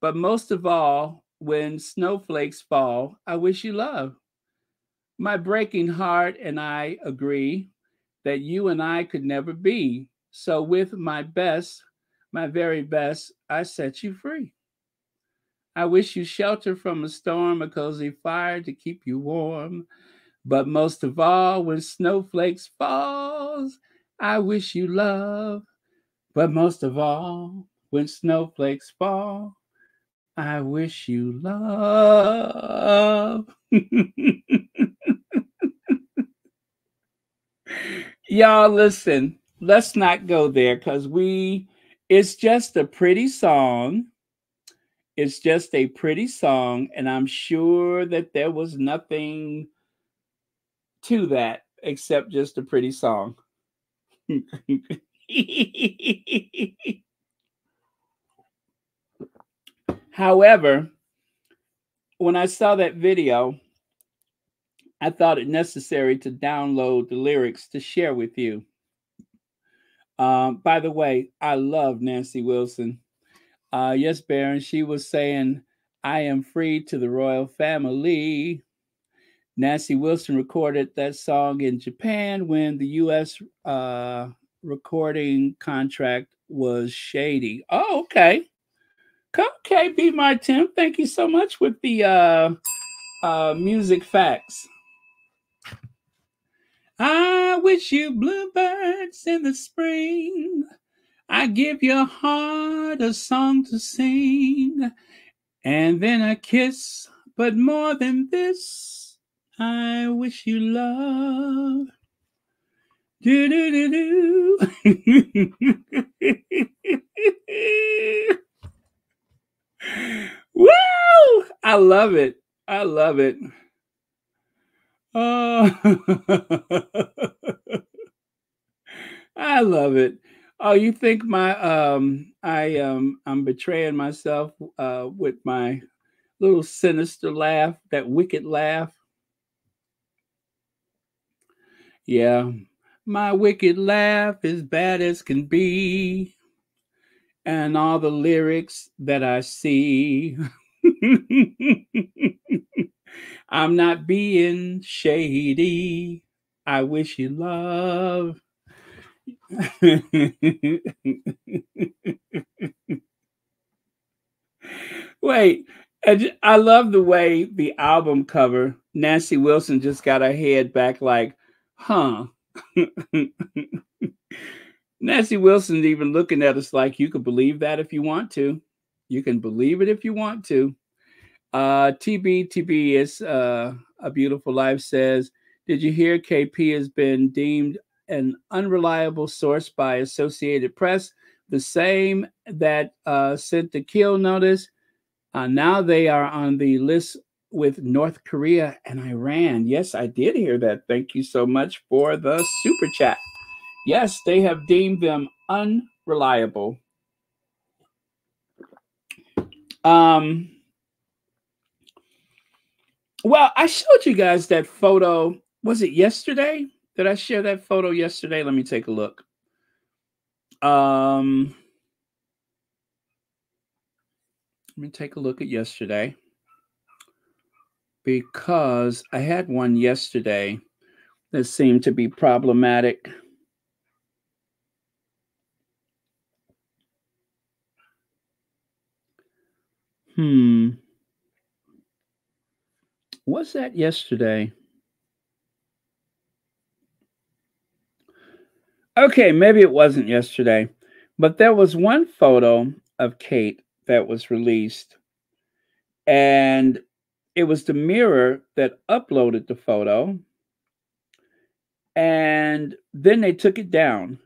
But most of all, when snowflakes fall, I wish you love. My breaking heart and I agree that you and I could never be. So, with my best, my very best, I set you free. I wish you shelter from a storm, a cozy fire to keep you warm. But most of all, when snowflakes falls, I wish you love. But most of all, when snowflakes fall, I wish you love. [LAUGHS] Y'all, listen, let's not go there because we, it's just a pretty song. It's just a pretty song. And I'm sure that there was nothing to that except just a pretty song. [LAUGHS] However, when I saw that video, I thought it necessary to download the lyrics to share with you. Um, by the way, I love Nancy Wilson. Uh, yes, Baron, she was saying, I am free to the royal family. Nancy Wilson recorded that song in Japan when the U.S. Uh, recording contract was shady. Oh, okay. Okay, Be My Tim. Thank you so much with the uh, uh, music facts. I wish you bluebirds in the spring. I give your heart a song to sing, and then a kiss. But more than this, I wish you love. Do do do do. [LAUGHS] Woo! I love it. I love it. Oh, [LAUGHS] I love it. Oh, you think my um I um I'm betraying myself uh with my little sinister laugh, that wicked laugh? Yeah, my wicked laugh is bad as can be and all the lyrics that I see. [LAUGHS] I'm not being shady. I wish you love. [LAUGHS] Wait, I love the way the album cover, Nancy Wilson just got her head back, like, huh. [LAUGHS] Nancy Wilson's even looking at us like you can believe that if you want to. You can believe it if you want to. Uh, TB TB is uh, a beautiful life says, did you hear KP has been deemed an unreliable source by Associated Press, the same that uh, sent the kill notice. Uh, now they are on the list with North Korea and Iran. Yes, I did hear that. Thank you so much for the super chat. Yes, they have deemed them unreliable. Um, well, I showed you guys that photo. Was it yesterday? Did I share that photo yesterday? Let me take a look. Um, let me take a look at yesterday because I had one yesterday that seemed to be problematic. Hmm. Was that yesterday? Okay, maybe it wasn't yesterday, but there was one photo of Kate that was released, and it was the mirror that uploaded the photo, and then they took it down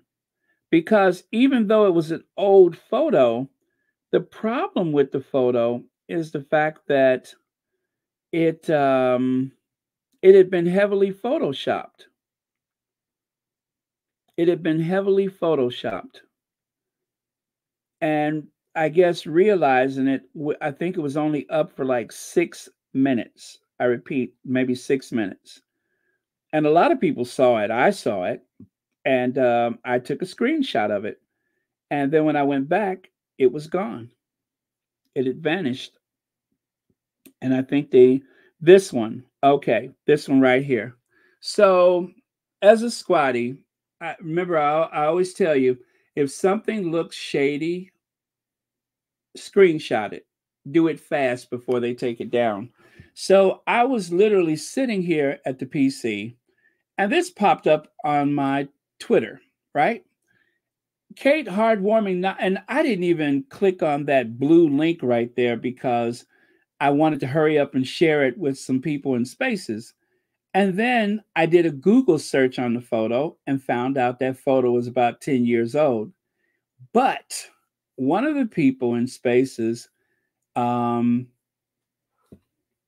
because even though it was an old photo, the problem with the photo is the fact that it um, it had been heavily photoshopped. It had been heavily photoshopped, and I guess realizing it, I think it was only up for like six minutes. I repeat, maybe six minutes. And a lot of people saw it. I saw it, and um, I took a screenshot of it. And then when I went back, it was gone. It had vanished. And I think they, this one, okay, this one right here. So as a squatty, I remember I, I always tell you if something looks shady, screenshot it. do it fast before they take it down. So I was literally sitting here at the PC, and this popped up on my Twitter, right? Kate Hardwarming, and I didn't even click on that blue link right there because I wanted to hurry up and share it with some people in spaces. And then I did a Google search on the photo and found out that photo was about 10 years old. But one of the people in spaces um,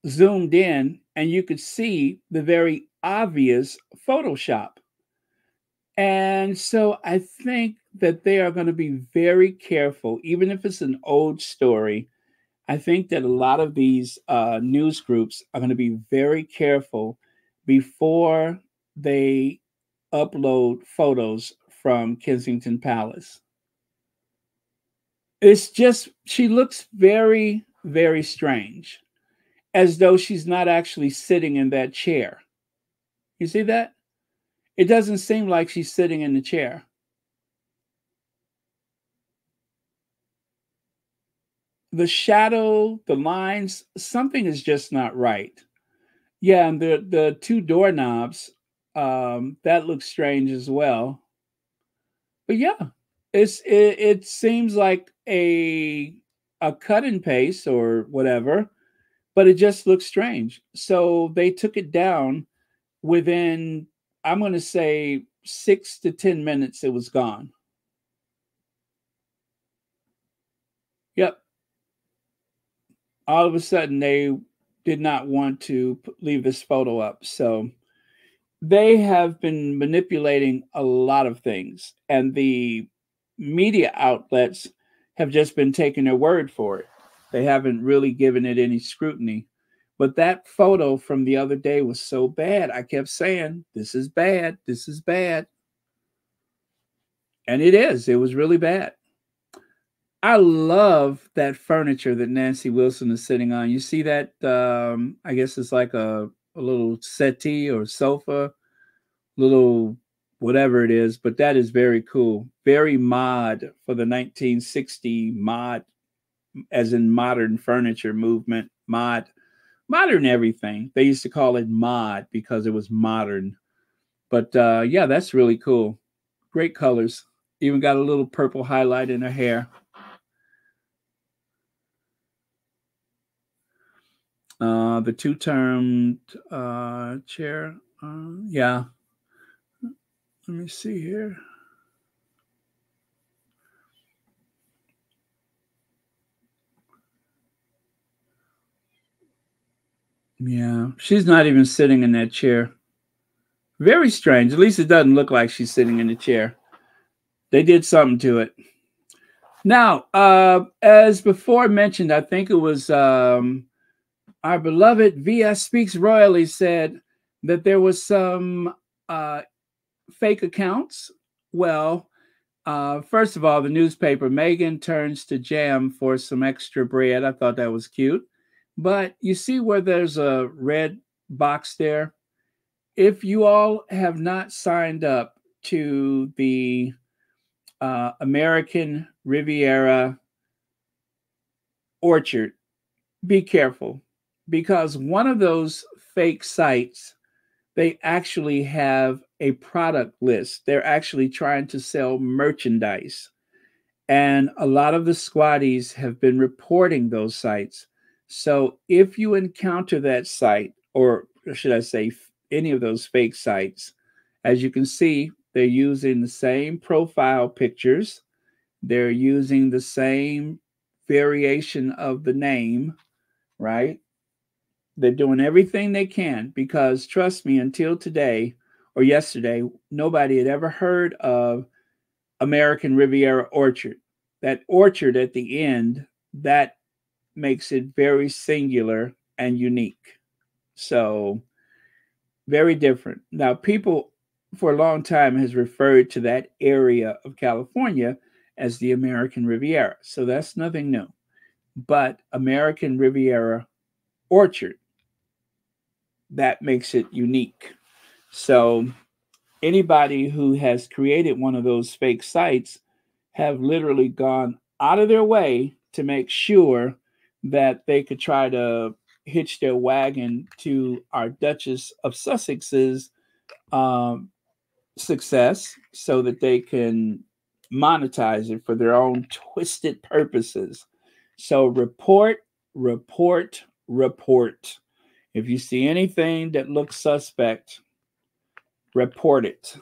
zoomed in and you could see the very obvious Photoshop. And so I think that they are going to be very careful, even if it's an old story. I think that a lot of these uh, news groups are going to be very careful before they upload photos from Kensington Palace. It's just, she looks very, very strange, as though she's not actually sitting in that chair. You see that? It doesn't seem like she's sitting in the chair. The shadow, the lines, something is just not right. Yeah, and the the two doorknobs, um, that looks strange as well. But yeah, it's it, it seems like a a cut and paste or whatever, but it just looks strange. So they took it down within, I'm going to say, six to ten minutes. It was gone. Yep. All of a sudden, they did not want to leave this photo up. So they have been manipulating a lot of things, and the media outlets have just been taking their word for it. They haven't really given it any scrutiny. But that photo from the other day was so bad. I kept saying, This is bad. This is bad. And it is. It was really bad. I love that furniture that Nancy Wilson is sitting on. You see that? Um, I guess it's like a, a little settee or sofa, little whatever it is, but that is very cool. Very mod for the 1960 mod, as in modern furniture movement, mod, modern everything. They used to call it mod because it was modern. But uh, yeah, that's really cool. Great colors. Even got a little purple highlight in her hair. Uh, the two-termed uh, chair. Uh, yeah. Let me see here. Yeah, she's not even sitting in that chair. Very strange. At least it doesn't look like she's sitting in the chair. They did something to it. Now, uh, as before mentioned, I think it was um, our beloved VS Speaks Royally said that there was some uh, fake accounts. Well, uh, first of all, the newspaper Meghan turns to Jam for some extra bread. I thought that was cute. But you see where there's a red box there? If you all have not signed up to the uh, American Riviera Orchard, be careful because one of those fake sites, they actually have a product list. They're actually trying to sell merchandise. And a lot of the squatties have been reporting those sites. So if you encounter that site, or should I say, any of those fake sites, as you can see, they're using the same profile pictures, they're using the same variation of the name, right? They're doing everything they can because, trust me, until today or yesterday, nobody had ever heard of American Riviera Orchard. That orchard at the end, that makes it very singular and unique. So, very different. Now, people for a long time has referred to that area of California as the American Riviera. So that's nothing new. But American Riviera Orchard, that makes it unique. So anybody who has created one of those fake sites have literally gone out of their way to make sure that they could try to hitch their wagon to our Duchess of Sussex's um, success so that they can monetize it for their own twisted purposes. So report, report, report. If you see anything that looks suspect, report it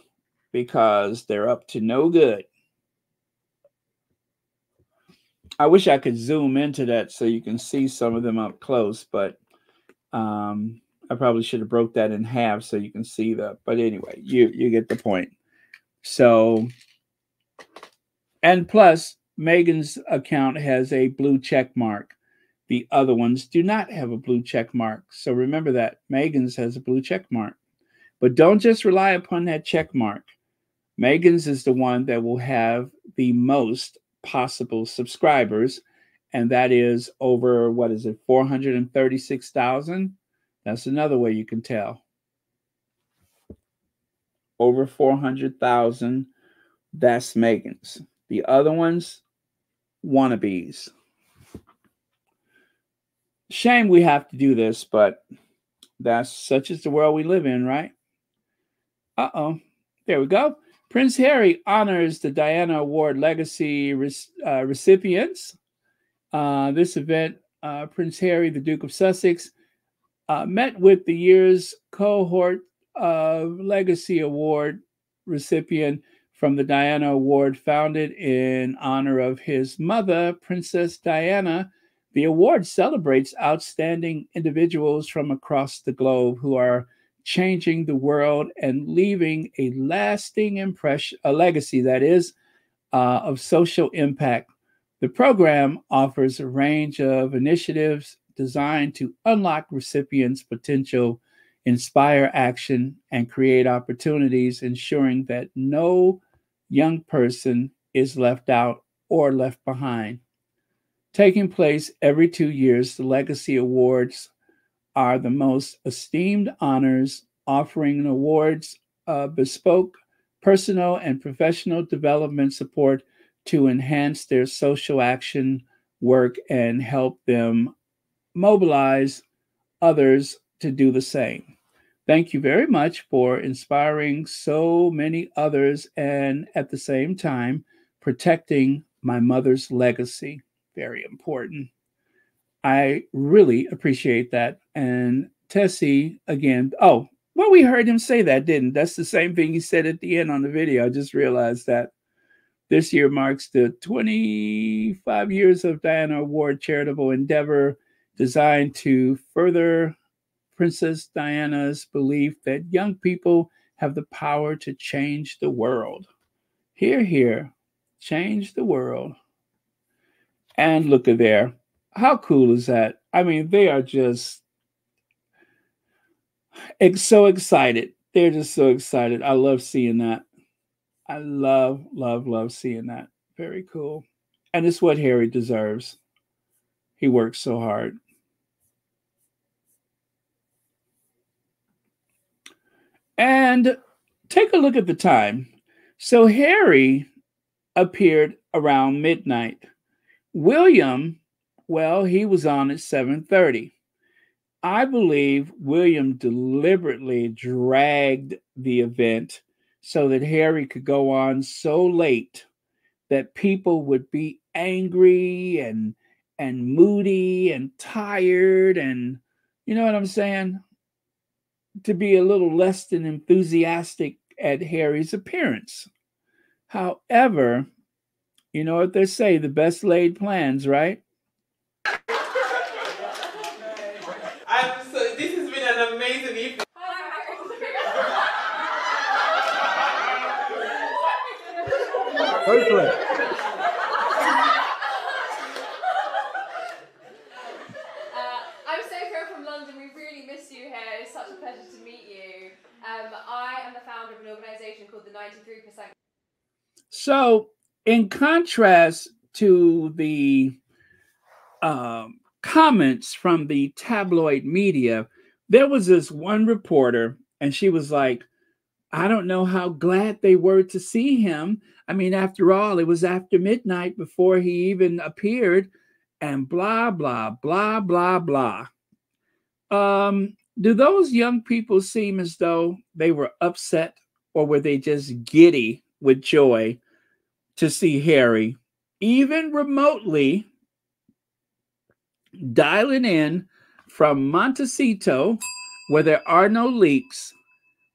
because they're up to no good. I wish I could zoom into that so you can see some of them up close, but um, I probably should have broke that in half so you can see that. But anyway, you you get the point. So, and plus, Meghan's account has a blue check mark. The other ones do not have a blue check mark. So remember that Meghan's has a blue check mark. But don't just rely upon that check mark. Meghan's is the one that will have the most possible subscribers, and that is over what is it, 436,000? That's another way you can tell. Over 400,000, that's Meghan's. The other ones, wannabes. Shame we have to do this, but that's such is the world we live in, right? Uh oh. There we go. Prince Harry honors the Diana Award Legacy uh, recipients. Uh, this event, uh, Prince Harry, the Duke of Sussex, uh, met with the year's cohort of Legacy Award recipient from the Diana Award, founded in honor of his mother, Princess Diana. The award celebrates outstanding individuals from across the globe who are changing the world and leaving a lasting impression, a legacy that is uh, of social impact. The program offers a range of initiatives designed to unlock recipients' potential, inspire action, and create opportunities, ensuring that no young person is left out or left behind. Taking place every two years, the Legacy Awards are the most esteemed honors, offering awards, uh, bespoke personal and professional development support to enhance their social action work and help them mobilize others to do the same. Thank you very much for inspiring so many others and at the same time protecting my mother's legacy. Very important. I really appreciate that. And Tessy, again, oh, well, we heard him say that, didn't? That's the same thing he said at the end on the video. I just realized that this year marks the 25 years of Diana Award charitable endeavor designed to further Princess Diana's belief that young people have the power to change the world. Here, here, change the world. And look at there. How cool is that? I mean, they are just so excited. They're just so excited. I love seeing that. I love, love, love seeing that. Very cool. And it's what Harry deserves. He works so hard. And take a look at the time. So Harry appeared around midnight. William well, he was on at 7:30. I believe William deliberately dragged the event so that Harry could go on so late that people would be angry and and moody and tired and you know what I'm saying? To be a little less than enthusiastic at Harry's appearance. However, you know what they say, the best laid plans, right? this has Go for it. Uh, I'm Sophia from London. We really miss you here. It's such a pleasure to meet you. Um, I am the founder of an organization called the 93%. So, in contrast to the um, comments from the tabloid media, there was this one reporter, and she was like, I don't know how glad they were to see him. I mean, after all, it was after midnight before he even appeared. and blah, blah, blah, blah, blah. Um, do those young people seem as though they were upset or were they just giddy with joy to see Harry, even remotely dialing in from Montecito, where there are no leaks?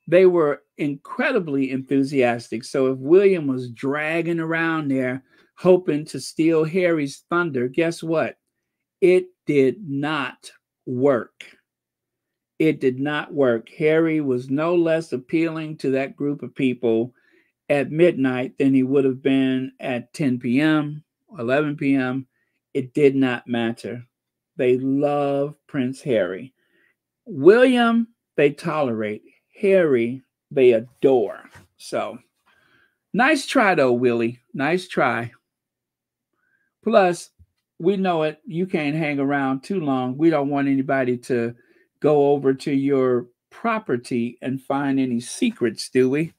They were incredibly enthusiastic. So if William was dragging around there hoping to steal Harry's thunder, guess what? It did not work. It did not work. Harry was no less appealing to that group of people at midnight than he would have been at 10 p.m., 11 p.m. It did not matter. They love Prince Harry. William, they tolerate. Harry, they adore. So, nice try, though, Willie. Nice try. Plus, we know it. You can't hang around too long. We don't want anybody to go over to your property and find any secrets, do we?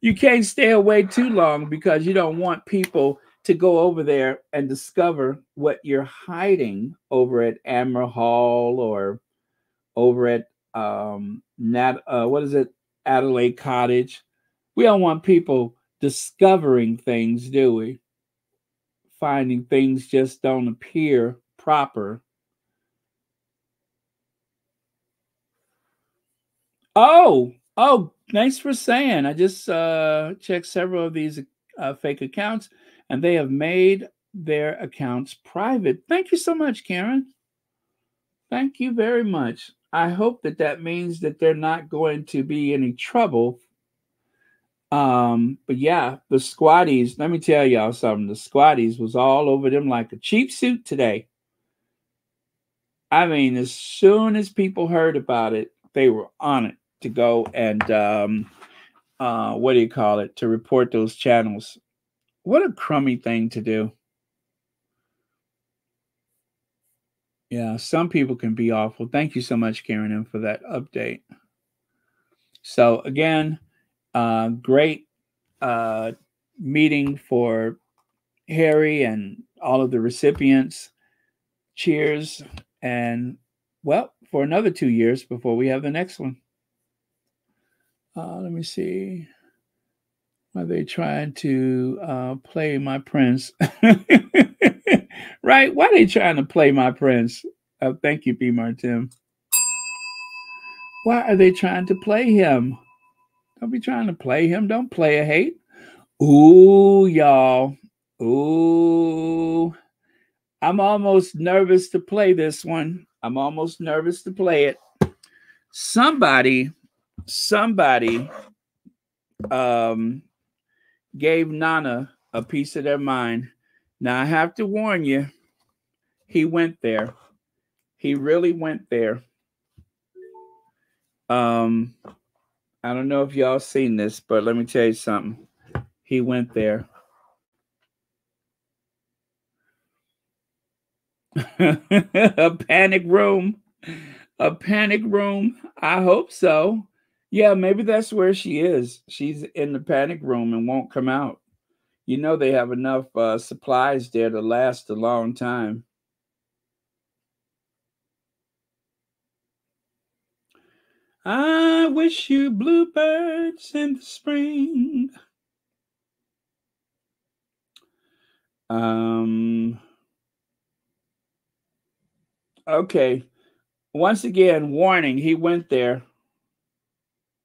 You can't stay away too long because you don't want people to go over there and discover what you're hiding over at Anmer Hall or over at um Nat uh, what is it Adelaide Cottage. We don't want people discovering things, do we? Finding things just don't appear proper. Oh, oh, thanks for saying. I just uh, checked several of these uh, fake accounts and they have made their accounts private. Thank you so much, Karen. Thank you very much. I hope that that means that they're not going to be any trouble. Um, but yeah, the squatties, let me tell y'all something. The squatties was all over them like a cheap suit today. I mean, as soon as people heard about it, they were on it to go and um, uh, what do you call it? To report those channels. What a crummy thing to do. Yeah, some people can be awful. Thank you so much, Karen, for that update. So again, uh, great uh, meeting for Harry and all of the recipients. Cheers, and well, for another two years before we have the next one. Uh, let me see. Are they trying to uh, play my prince? [LAUGHS] right? Why are they trying to play my prince? Uh, thank you, B. Martin. Why are they trying to play him? Don't be trying to play him. Don't play a hate. Ooh, y'all. Ooh. I'm almost nervous to play this one. I'm almost nervous to play it. Somebody, somebody um gave Nana a piece of their mind. Now I have to warn you, he went there. He really went there. Um, I don't know if y'all seen this, but let me tell you something. He went there. [LAUGHS] a panic room. A panic room. I hope so. Yeah, maybe that's where she is. She's in the panic room and won't come out. You know, they have enough uh, supplies there to last a long time. I wish you bluebirds in the spring. Um, okay. Once again, warning, he went there.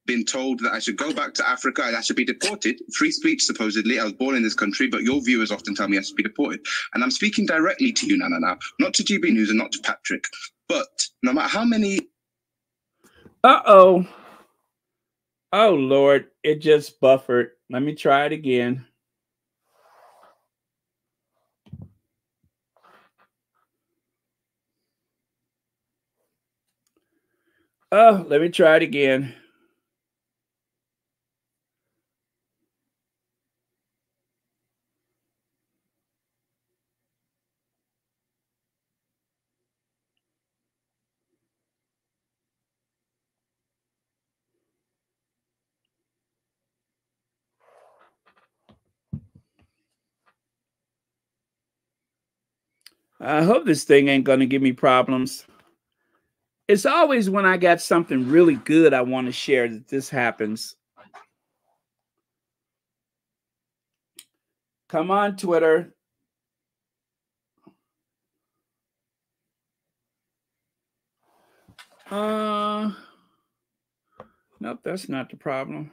Been told that I should go back to Africa and I should be deported. Free speech, supposedly. I was born in this country, but your viewers often tell me I should be deported. And I'm speaking directly to you, Nana, now, not to GB News and not to Patrick. But no matter how many Uh oh. Oh Lord, it just buffered. Let me try it again. Oh, let me try it again. I hope this thing ain't gonna give me problems. It's always when I got something really good I want to share that this happens. Come on, Twitter. Uh, nope, that's not the problem.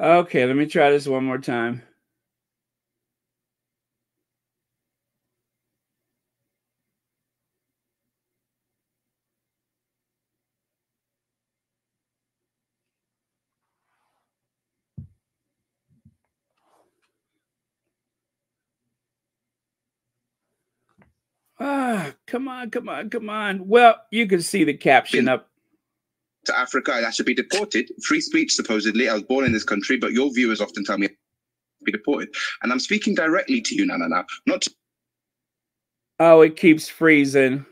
Okay, let me try this one more time. Ah, come on, come on, come on. Well, you can see the caption [CLEARS THROAT] up. To Africa, I should be deported. Free speech, supposedly. I was born in this country, but your viewers often tell me I be deported. And I'm speaking directly to you, Nana, now. Not to Oh, it keeps freezing.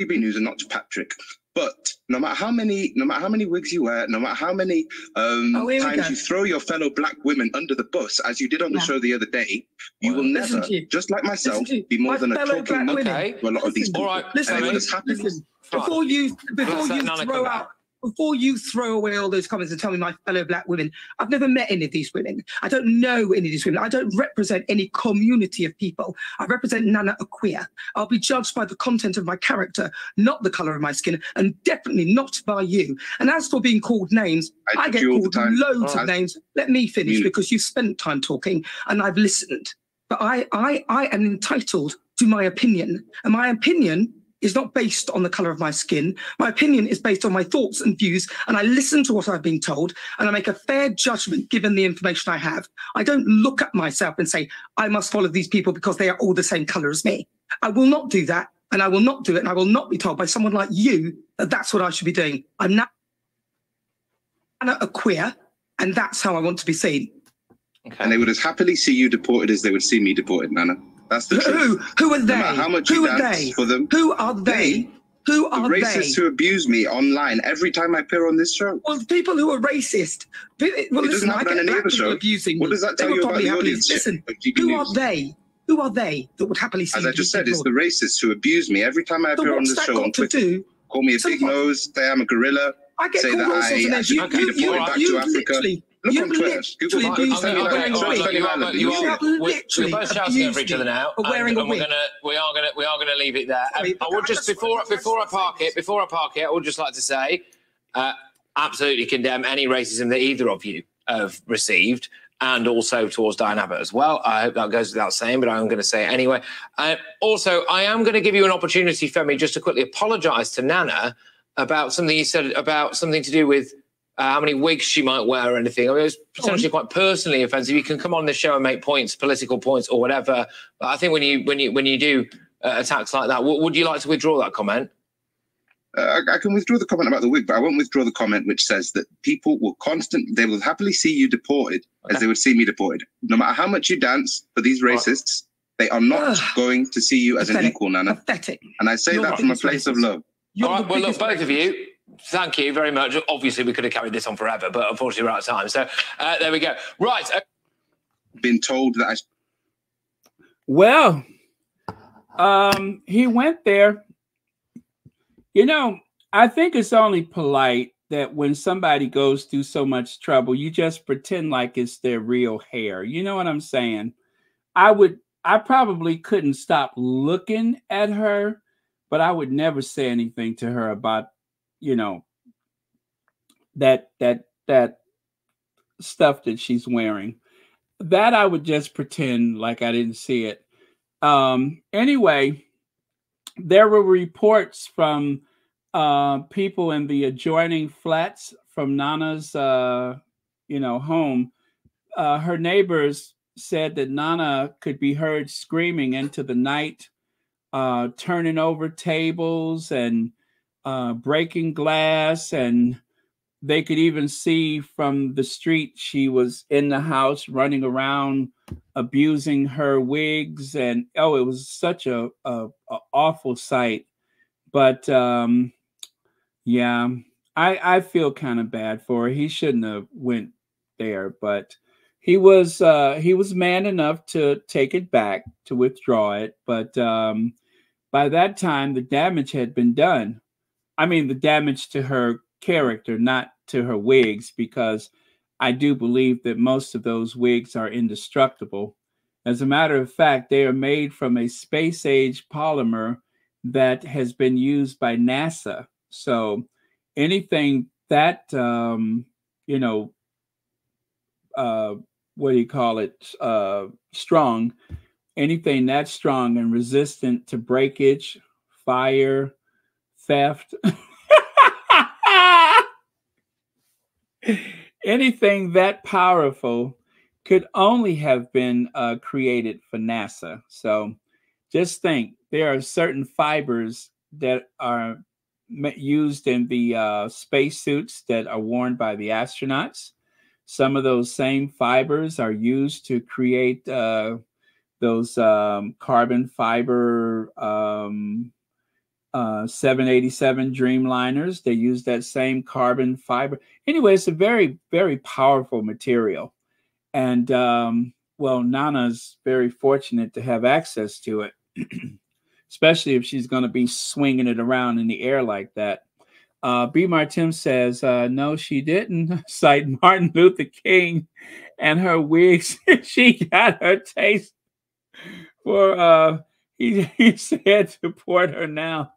GB News and not to Patrick. But no matter how many, no matter how many wigs you wear, no matter how many um, Oh, times you throw your fellow black women under the bus, as you did on the Yeah. show the other day, you will never, you. just like myself, Listen to you. be more My than a fellow talking black monkey women. to a lot of these people. All right, Listen, And it Sammy. was happy. listen. Before you, before you throw out, before you throw away all those comments and tell me my fellow black women, I've never met any of these women. I don't know any of these women. I don't represent any community of people. I represent Nana Akua. I'll be judged by the content of my character, not the color of my skin, and definitely not by you. And as for being called names, I I get you called loads As- of names. Let me finish You- because you've spent time talking and I've listened. But I, I, I am entitled to my opinion, and my opinion is not based on the color of my skin. My opinion is based on my thoughts and views, and I listen to what I've been told, and I make a fair judgment given the information I have. I don't look at myself and say I must follow these people because they are all the same color as me. I will not do that, and I will not do it, and I will not be told by someone like you that that's what I should be doing. I'm not a queer, and that's how I want to be seen. And they would as happily see you deported as they would see me deported, Nana. That's the Who? truth. Who are they? matter how much Who you are they? for them, Who are they? Who the are they? racists who abuse me online every time I appear on this show. Well, people who are racist. Well, It listen, I on get black people show. abusing What does that They tell you about the audience Listen, who News? are they? Who are they that would happily see As I just said, it's the racists who abuse me every time I So appear on what's the that show on got to Twitter. do? Call me a So big what? nose, say I'm a gorilla. I get say called that all sorts I- of names. You, you, you, back you to Africa. literally, Look you on Twitter. literally Google Right, abused Tell okay, me me about for okay, wearing it. a Show right, us wig. Tony you are, Island. you You are, we, literally we're both shouting over each other now, and, and we're gonna we are gonna we are gonna leave it there. Um, I would just before I before I park it before I park it, I would just like to say, uh, absolutely condemn any racism that either of you have received. And also towards Diane Abbott as well. I hope that goes without saying, but I'm going to say it anyway. Uh, also, I am going to give you an opportunity, Femi, just to quickly apologise to Nana about something you said about something to do with uh, how many wigs she might wear or anything. I mean, it was potentially quite personally offensive. You can come on the show and make points, political points or whatever. But I think when you when you when you do uh, attacks like that, w- would you like to withdraw that comment? Uh, I, I can withdraw the comment about the wig, but I won't withdraw the comment which says that people will constant, they will happily see you deported as they would see me deported. No matter how much you dance for these Right. racists, they are not Ugh. going to see you as an equal, Nana. Pathetic. And I say You're that from a biggest place of love. You're All right, well, look, biggest both of you, thank you very much. Obviously, we could have carried this on forever, but unfortunately, we're out of time. So uh, there we go. Right. uh, Been told that I Well, um, he went there. You know, I think it's only polite that when somebody goes through so much trouble, you just pretend like it's their real hair. You know what I'm saying? I would, I probably couldn't stop looking at her, but I would never say anything to her about, you know, that, that, that stuff that she's wearing. That I would just pretend like I didn't see it. Um, anyway, there were reports from uh, people in the adjoining flats from Nana's, uh, you know, home. Uh, her neighbors said that Nana could be heard screaming into the night, uh, turning over tables and uh, breaking glass, and they could even see from the street she was in the house running around abusing her wigs and oh it was such a, a, a awful sight. But um Yeah, I I feel kind of bad for her. He shouldn't have went there, but he was uh he was man enough to take it back to withdraw it. But um by that time the damage had been done i mean the damage to her character not to her wigs because i do believe that most of those wigs are indestructible. As a matter of fact they are made from a space age polymer that has been used by nasa. So anything that um you know uh what do you call it? Uh strong anything that's strong and resistant to breakage fire theft. Anything that powerful could only have been uh, created for nasa. So just think there are certain fibers that are used in the uh, space suits that are worn by the astronauts. Some of those same fibers are used to create uh, those um, carbon fiber um, uh, 787 Dreamliners. They use that same carbon fiber. Anyway, it's a very, very powerful material. And um, well, Nana's very fortunate to have access to it, [CLEARS THROAT] especially if she's going to be swinging it around in the air like that. Uh, B. Martin says, uh, no, she didn't [LAUGHS] cite Martin Luther King and her wigs. [LAUGHS] she got her taste for, uh, he, [LAUGHS] he said, deport her now.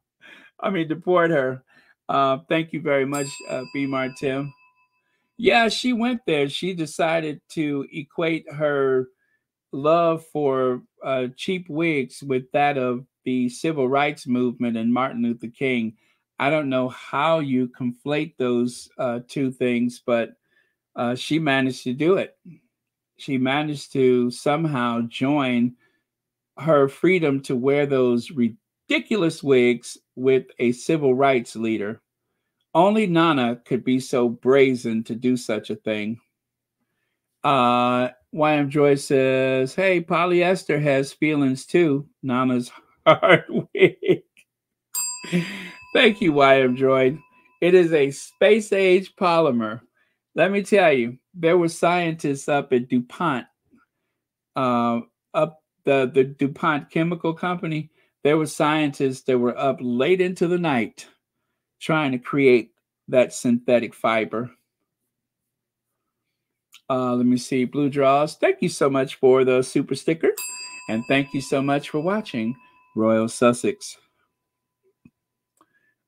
I mean, deport her. Uh, thank you very much, uh, B. Martin. Yeah, she went there. She decided to equate her love for uh, cheap wigs with that of the civil rights movement and Martin Luther King I don't know how you conflate those uh, two things, but uh, she managed to do it. She managed to somehow join her freedom to wear those ridiculous wigs with a civil rights leader. Only Nana could be so brazen to do such a thing. Uh, YM Joy says, Hey, polyester has feelings too. Nana's [LAUGHS] hard wig. [LAUGHS] Thank you, YM Joy. It is a space age polymer. Let me tell you, there were scientists up at DuPont, uh, up the, the DuPont chemical company. There were scientists that were up late into the night trying to create that synthetic fiber. Uh, let me see, Blue Draws. Thank you so much for the super sticker. And thank you so much for watching Royal Sussex.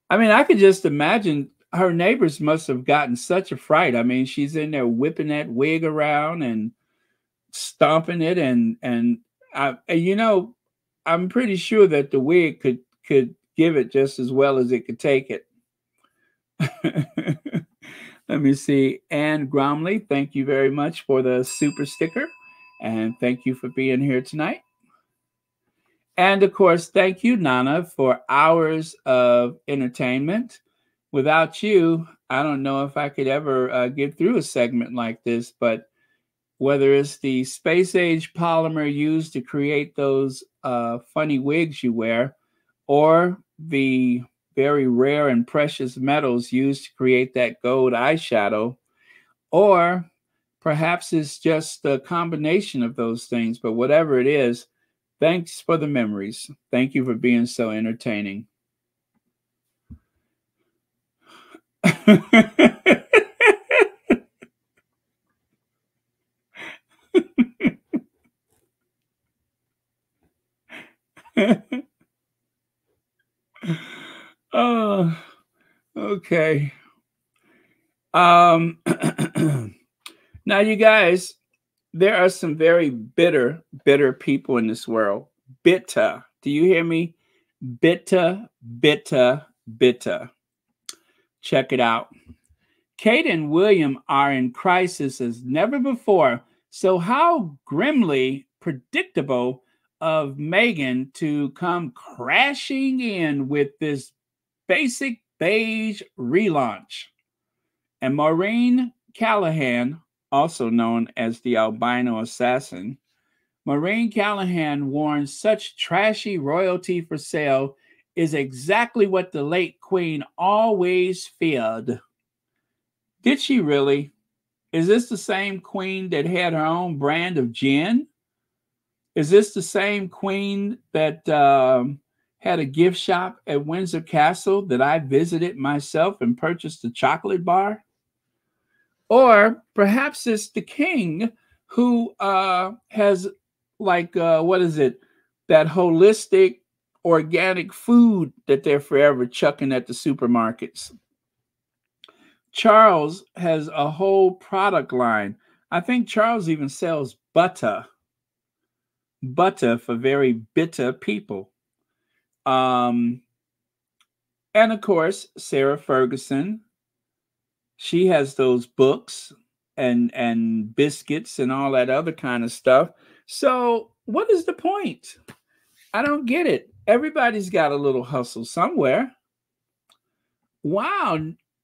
I mean, I could just imagine her neighbors must have gotten such a fright. I mean, she's in there whipping that wig around and stomping it, and and, I, and you know, I'm pretty sure that the wig could could give it just as well as it could take it. [LAUGHS] Let me see. Anne Gromley, thank you very much for the super sticker. And thank you for being here tonight. And of course, thank you, Nana, for hours of entertainment. Without you, I don't know if I could ever uh, get through a segment like this, but whether it's the space age polymer used to create those uh, funny wigs you wear, or the very rare and precious metals used to create that gold eyeshadow, or perhaps it's just a combination of those things, but whatever it is, Thanks for the memories. Thank you for being so entertaining. [LAUGHS] [LAUGHS] oh, okay. Um, [CLEARS THROAT] now, you guys, there are some very bitter, bitter people in this world. Bitter. Do you hear me? Bitter, bitter, bitter. Check it out. Kate and William are in crisis as never before. So, how grimly predictable of Meghan to come crashing in with this basic beige relaunch. And Maureen Callahan also known as the albino assassin, Maureen Callahan warns such trashy royalty for sale is exactly what the late queen always feared. Did she really? Is this the same queen that had her own brand of gin? Is this the same queen that um, had a gift shop at Windsor Castle that I visited myself and purchased a chocolate bar? Or perhaps it's the king who uh, has, like, uh, what is it? That holistic organic food that they're forever chucking at the supermarkets. Charles has a whole product line. I think Charles even sells butter. Butter for very bitter people. Um, and of course, Sarah Ferguson. She has those books and and biscuits and all that other kind of stuff. So, what is the point? I don't get it. Everybody's got a little hustle somewhere. Wow,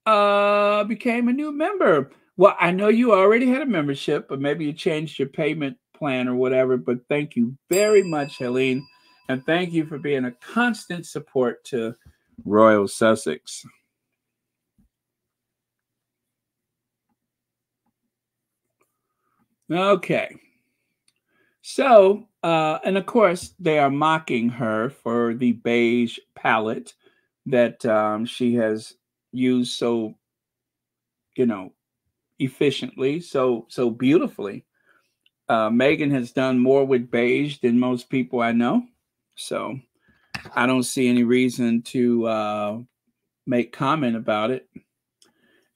uh became a new member. Well, I know you already had a membership, but maybe you changed your payment plan or whatever. But thank you very much, Helene. And thank you for being a constant support to Royal Sussex. Okay. So, uh, and of course, they are mocking her for the beige palette that um, she has used so, you know, efficiently, so so beautifully. Uh, Meghan has done more with beige than most people I know, so I don't see any reason to uh, make comment about it.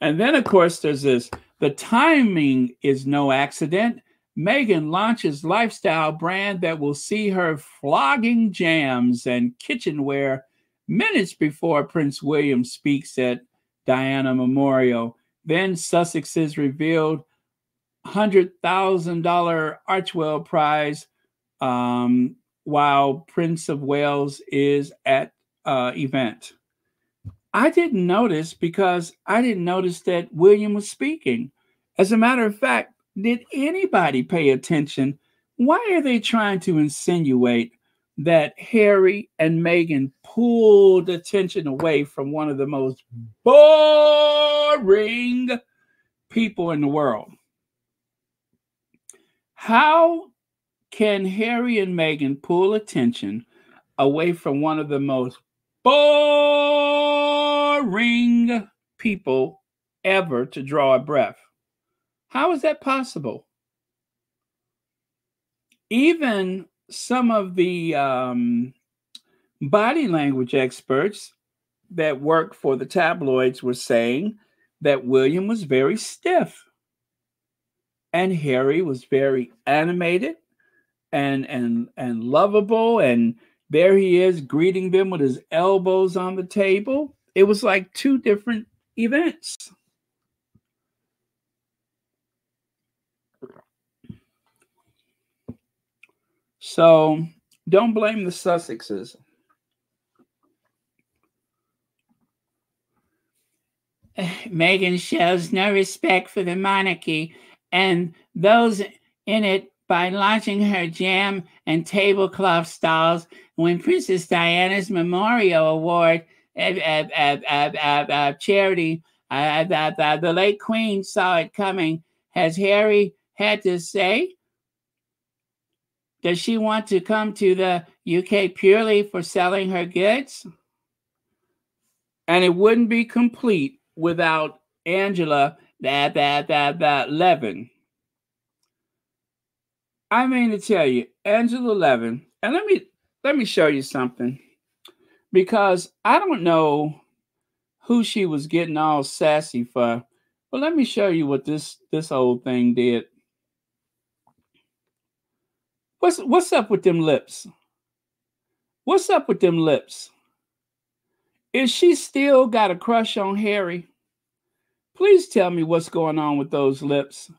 And then, of course, there's this: the timing is no accident. Meghan launches lifestyle brand that will see her flogging jams and kitchenware minutes before Prince William speaks at Diana Memorial. Then Sussex is revealed $100,000 Archewell Prize um, while Prince of Wales is at uh, event. I didn't notice because I didn't notice that William was speaking. As a matter of fact, did anybody pay attention? Why are they trying to insinuate that Harry and Meghan pulled attention away from one of the most boring people in the world? How can Harry and Meghan pull attention away from one of the most boring people ever to draw a breath? How is that possible? Even some of the um, body language experts that work for the tabloids were saying that William was very stiff and Harry was very animated and and and lovable and there he is greeting them with his elbows on the table. It was like two different events. So don't blame the Sussexes. Meghan shows no respect for the monarchy and those in it by launching her jam and tablecloth stalls when Princess Diana's Memorial Award uh, uh, uh, charity, the late Queen saw it coming. Has Harry had to say? Does she want to come to the UK purely for selling her goods? And it wouldn't be complete without Angela that that that that Levin. I mean to tell you, Angela Levin, and let me let me show you something. Because I don't know who she was getting all sassy for. But let me show you what this this old thing did. What's what's up with them lips? What's up with them lips? Is she still got a crush on Harry? Please tell me what's going on with those lips.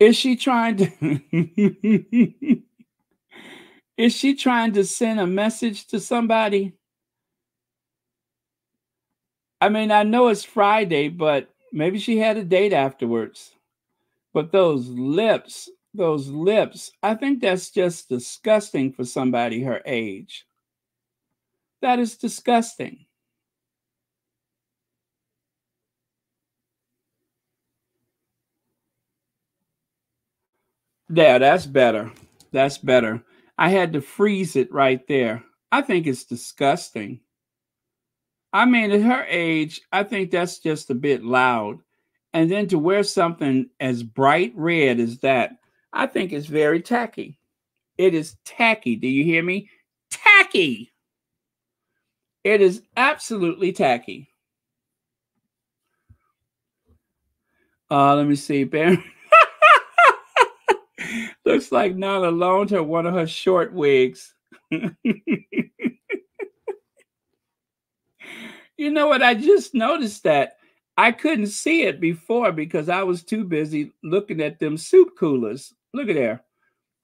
Is she trying to [LAUGHS] Is she trying to send a message to somebody? I mean, I know it's Friday, but maybe she had a date afterwards. But those lips, those lips. I think that's just disgusting for somebody her age. That is disgusting. Yeah, that's better. That's better. I had to freeze it right there. I think it's disgusting. I mean, at her age, I think that's just a bit loud. And then to wear something as bright red as that, I think it's very tacky. It is tacky. Do you hear me? Tacky. It is absolutely tacky. Uh, let me see, Baron. [LAUGHS] Looks like Nana loaned her one of her short wigs. [LAUGHS] you know what? I just noticed that I couldn't see it before because I was too busy looking at them soup coolers. Look at there.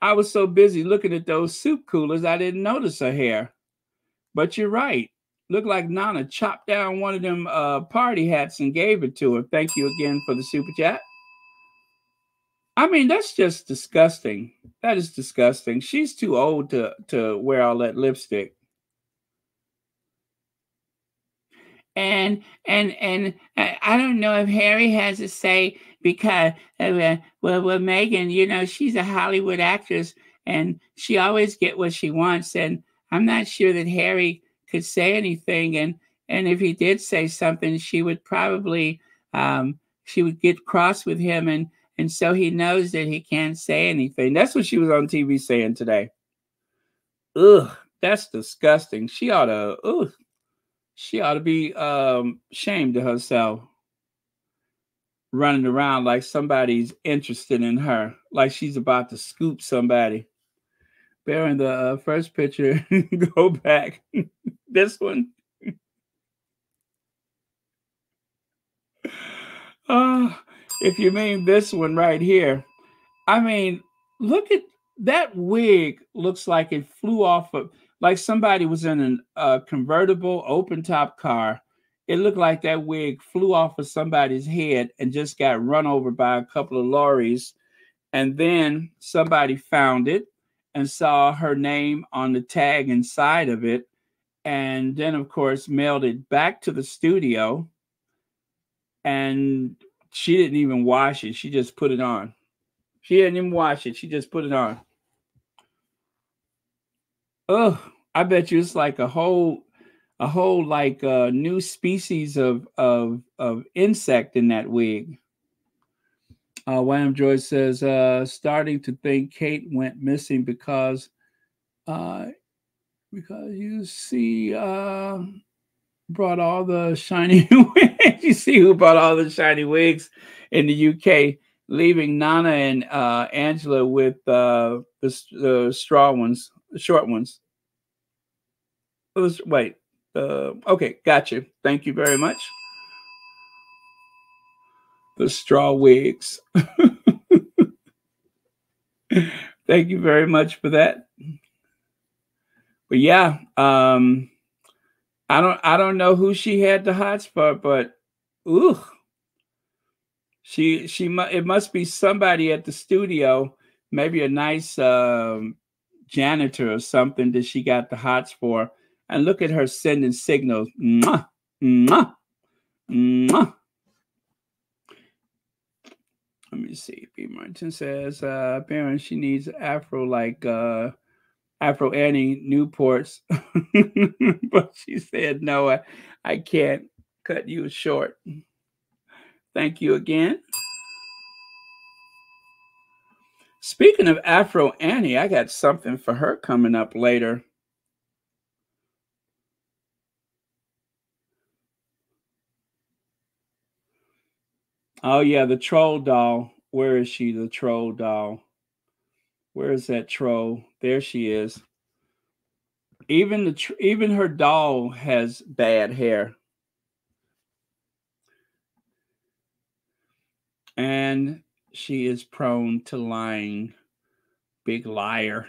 I was so busy looking at those soup coolers, I didn't notice her hair. But you're right. Looked like Nana chopped down one of them uh, party hats and gave it to her. Thank you again for the super chat. I mean, that's just disgusting. That is disgusting. She's too old to to wear all that lipstick. And and and I don't know if Harry has a say because uh, well, well, Meghan, you know, she's a Hollywood actress and she always get what she wants. And I'm not sure that Harry could say anything. And and if he did say something, she would probably um, she would get cross with him and and so he knows that he can't say anything. That's what she was on TV saying today. Ugh, that's disgusting. She ought to, ugh, she ought to be um ashamed of herself. Running around like somebody's interested in her, like she's about to scoop somebody. Bearing the uh, first picture, [LAUGHS] go back. [LAUGHS] this one. Oh, [LAUGHS] if you mean this one right here, I mean, look at that wig. Looks like it flew off of, like somebody was in a uh, convertible open top car. It looked like that wig flew off of somebody's head and just got run over by a couple of lorries. And then somebody found it and saw her name on the tag inside of it. And then, of course, mailed it back to the studio. And she didn't even wash it. She just put it on. She didn't even wash it. She just put it on. Oh, I bet you it's like a whole, a whole like uh, new species of of of insect in that wig. Uh, Wham Joyce says, uh, starting to think Kate went missing because, uh, because you see, uh, brought all the shiny [LAUGHS] wigs. you see who brought all the shiny wigs in the UK, leaving Nana and uh, Angela with uh, the, straw ones, the short ones. Wait. Uh, okay, gotcha. Thank you very much. The straw wigs. [LAUGHS] Thank you very much for that. But yeah, um, I don't I don't know who she had the hots for, but ooh, she she it must be somebody at the studio, maybe a nice um, janitor or something that she got the hots for. And look at her sending signals. Mwah, mwah, mwah. Let me see. B. Martin says, uh, apparently she needs afro like uh Afro Annie Newports, [LAUGHS] but she said, No, I, I can't cut you short. Thank you again. Speaking of Afro Annie, I got something for her coming up later. Oh, yeah, the troll doll. Where is she, the troll doll? Where is that troll? There she is. Even the even her doll has bad hair. And she is prone to lying. Big liar.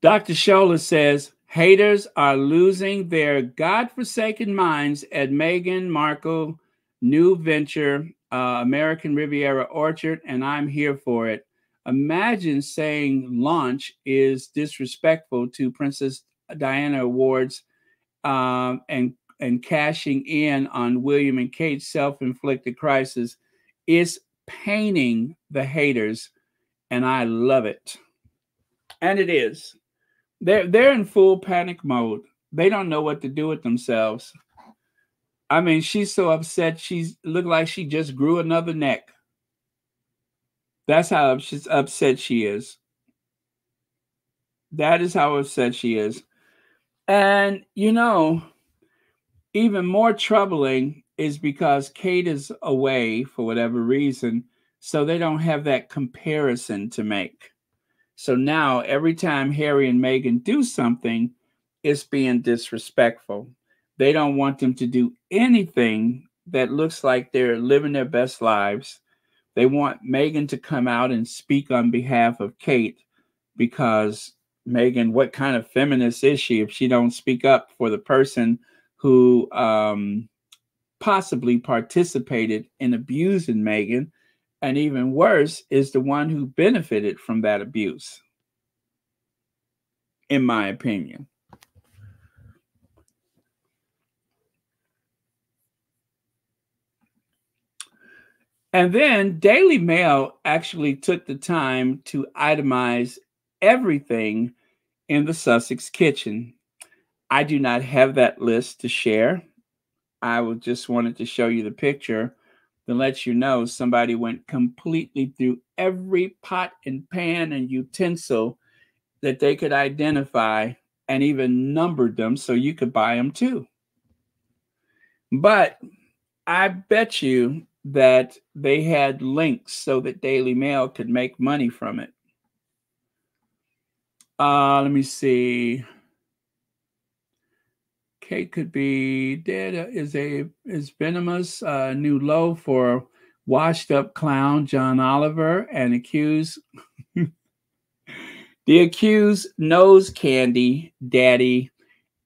Dr. Scholler says haters are losing their godforsaken minds at Meghan Markle new venture, uh, American Riviera Orchard, and I'm here for it. Imagine saying launch is disrespectful to Princess Diana Awards um, and and cashing in on William and Kate's self-inflicted crisis is painting the haters, and I love it. And it is. They're they're in full panic mode. They don't know what to do with themselves. I mean, she's so upset. She's looked like she just grew another neck. That's how she's upset she is. That is how upset she is. And you know, even more troubling is because Kate is away for whatever reason, so they don't have that comparison to make. So now every time Harry and Meghan do something, it's being disrespectful. They don't want them to do anything that looks like they're living their best lives. They want Meghan to come out and speak on behalf of Kate because Meghan, what kind of feminist is she if she don't speak up for the person who um, possibly participated in abusing Meghan, and even worse, is the one who benefited from that abuse, in my opinion. And then Daily Mail actually took the time to itemize everything in the Sussex kitchen. I do not have that list to share. I just wanted to show you the picture to let you know somebody went completely through every pot and pan and utensil that they could identify and even numbered them so you could buy them too. But I bet you that they had links so that Daily Mail could make money from it. Uh, let me see. Kate could be dead. Uh, is a is venomous uh, new low for washed up clown John Oliver and accused [LAUGHS] the accused nose candy daddy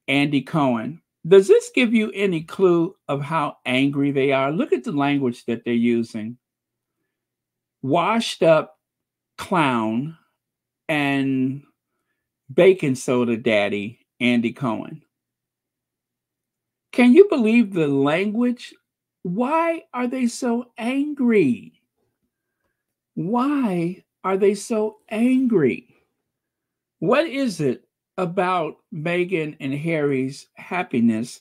Andy Cohen. Does this give you any clue of how angry they are? Look at the language that they're using. Washed up clown and baking soda daddy Andy Cohen. Can you believe the language? Why are they so angry? Why are they so angry? What is it about Meghan and Harry's happiness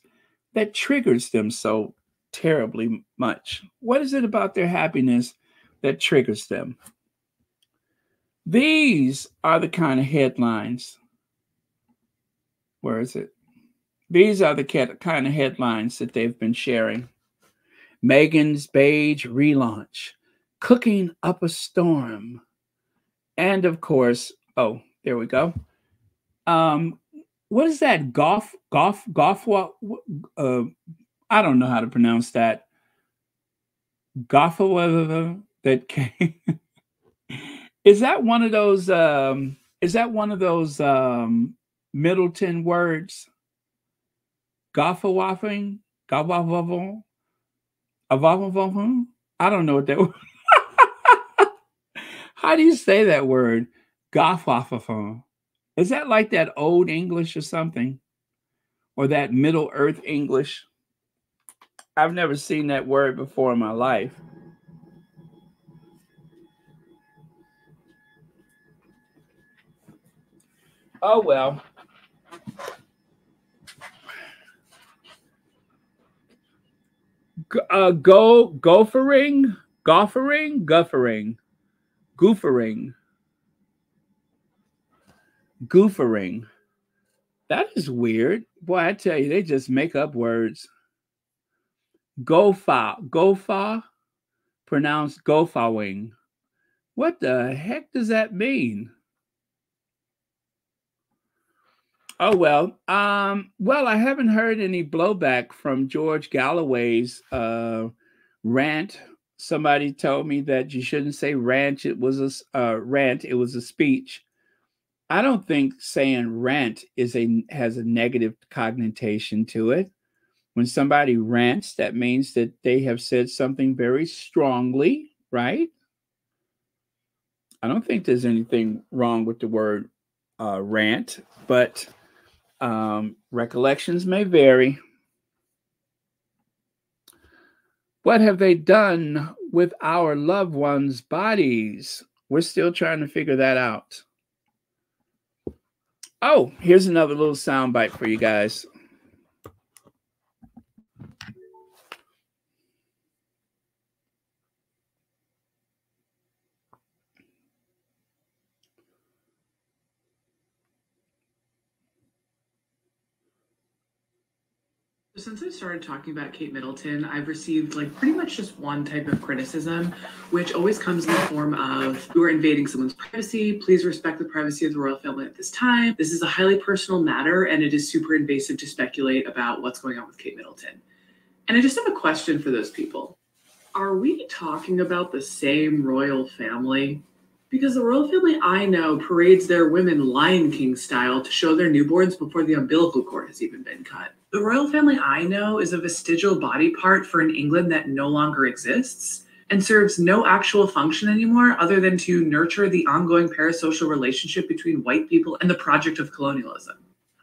that triggers them so terribly much? What is it about their happiness that triggers them? These are the kind of headlines. Where is it? These are the kind of headlines that they've been sharing. Meghan's beige relaunch, cooking up a storm. And of course, oh, there we go um, what is that? Golf, golf, golf. What? Uh, I don't know how to pronounce that. Golf, that came. [LAUGHS] is that one of those? Um, is that one of those um, Middleton words? Waffling, golf waffle, I don't know what that. [LAUGHS] How do you say that word? Golf waffle. Is that like that old English or something? Or that Middle Earth English? I've never seen that word before in my life. Oh well. Uh, go gophering, gophering, guffering, goofering goofering. That is weird. Boy, I tell you, they just make up words. Gofa, gofa, pronounced gofawing. What the heck does that mean? Oh well, um, well, I haven't heard any blowback from George Galloway's uh, rant. Somebody told me that you shouldn't say rant; it was a uh, rant. It was a speech. I don't think saying rant is a has a negative connotation to it. When somebody rants, that means that they have said something very strongly, right? I don't think there's anything wrong with the word uh, rant, but um, recollections may vary. What have they done with our loved ones' bodies? We're still trying to figure that out. Oh, here's another little soundbite for you guys. Since I started talking about Kate Middleton, I've received like pretty much just one type of criticism, which always comes in the form of you are invading someone's privacy. Please respect the privacy of the royal family at this time. This is a highly personal matter, and it is super invasive to speculate about what's going on with Kate Middleton. And I just have a question for those people. Are we talking about the same royal family? Because the royal family I know parades their women Lion King style to show their newborns before the umbilical cord has even been cut. The royal family I know is a vestigial body part for an England that no longer exists and serves no actual function anymore other than to nurture the ongoing parasocial relationship between white people and the project of colonialism.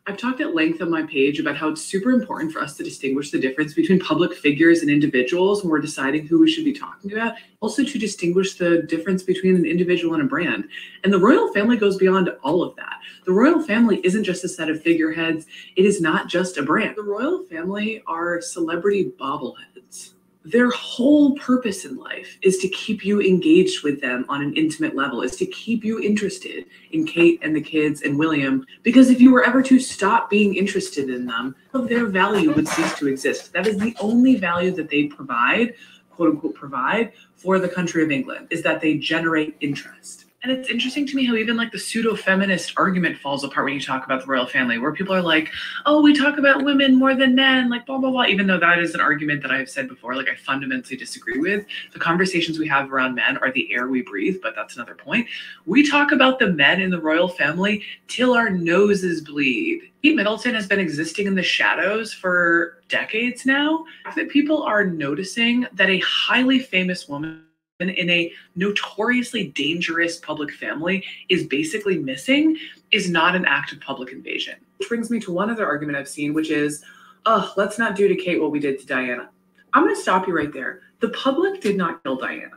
I've talked at length on my page about how it's super important for us to distinguish the difference between public figures and individuals when we're deciding who we should be talking about. Also, to distinguish the difference between an individual and a brand. And the royal family goes beyond all of that. The royal family isn't just a set of figureheads, it is not just a brand. The royal family are celebrity bobbleheads their whole purpose in life is to keep you engaged with them on an intimate level, is to keep you interested in Kate and the kids and William. Because if you were ever to stop being interested in them, their value would cease to exist. That is the only value that they provide, quote unquote, provide for the country of England, is that they generate interest. And it's interesting to me how even like the pseudo feminist argument falls apart when you talk about the royal family, where people are like, oh, we talk about women more than men, like blah, blah, blah. Even though that is an argument that I've said before, like I fundamentally disagree with. The conversations we have around men are the air we breathe, but that's another point. We talk about the men in the royal family till our noses bleed. Kate Middleton has been existing in the shadows for decades now. That people are noticing that a highly famous woman in a notoriously dangerous public family is basically missing is not an act of public invasion. Which brings me to one other argument I've seen, which is, oh, let's not do to Kate what we did to Diana. I'm going to stop you right there. The public did not kill Diana.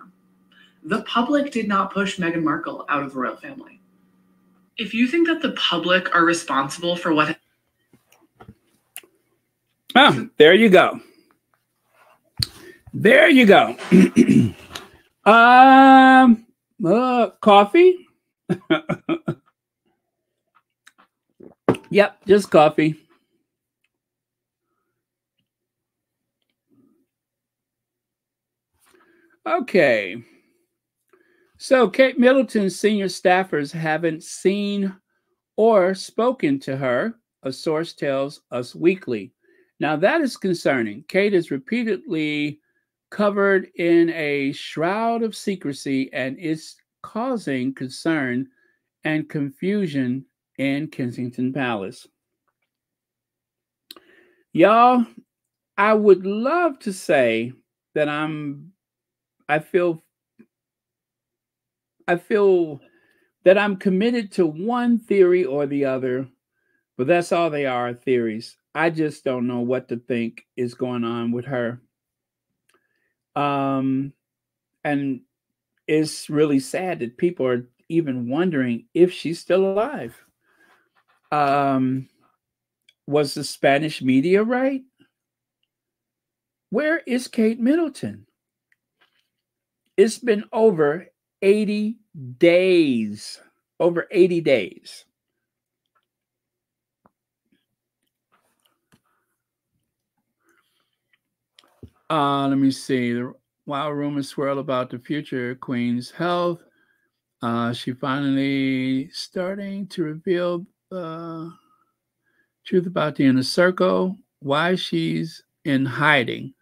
The public did not push Meghan Markle out of the royal family. If you think that the public are responsible for what. Ah, there you go. There you go. [CLEARS THROAT] Um, uh, coffee. [LAUGHS] yep, just coffee. Okay. So Kate Middleton's senior staffers haven't seen or spoken to her, a source tells Us Weekly. Now that is concerning. Kate has repeatedly covered in a shroud of secrecy and is causing concern and confusion in Kensington Palace. Y'all, I would love to say that I'm I feel I feel that I'm committed to one theory or the other, but that's all they are theories. I just don't know what to think is going on with her. Um, and it's really sad that people are even wondering if she's still alive. Um, was the Spanish media right? Where is Kate Middleton? It's been over 80 days. Over 80 days. Uh, let me see. The wild rumors swirl about the future Queen's health. Uh, she finally starting to reveal the truth about the inner circle, why she's in hiding.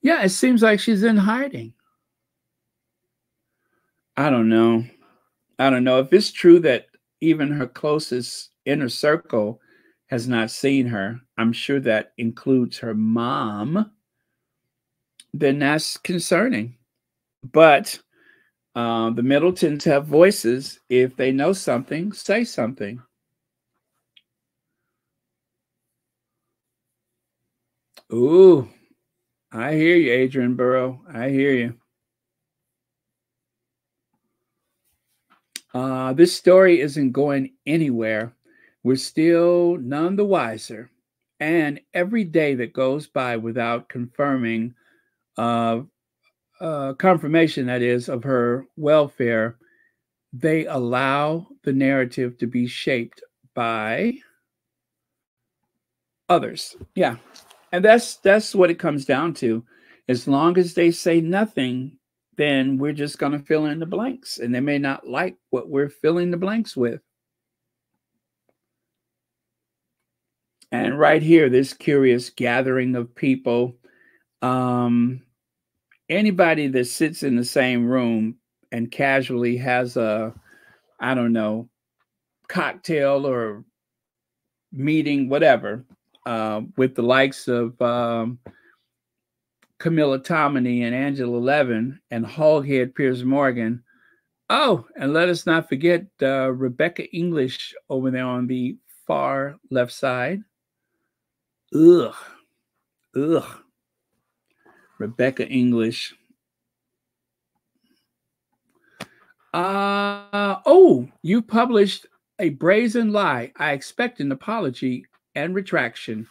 Yeah, it seems like she's in hiding. I don't know. I don't know if it's true that even her closest inner circle has not seen her, I'm sure that includes her mom, then that's concerning. But uh, the Middletons have voices. If they know something, say something. Ooh, I hear you, Adrian Burrow. I hear you. Uh, this story isn't going anywhere. We're still none the wiser. And every day that goes by without confirming, uh, uh, confirmation, that is, of her welfare, they allow the narrative to be shaped by others. Yeah. And that's that's what it comes down to. As long as they say nothing, then we're just going to fill in the blanks and they may not like what we're filling the blanks with. And right here, this curious gathering of people, um, anybody that sits in the same room and casually has a, I don't know, cocktail or meeting, whatever, uh, with the likes of um, Camilla Tominey and Angela Levin and Hoghead Piers Morgan. Oh, and let us not forget uh, Rebecca English over there on the far left side. Ugh. Ugh. Rebecca English. Uh, oh, you published a brazen lie. I expect an apology and retraction.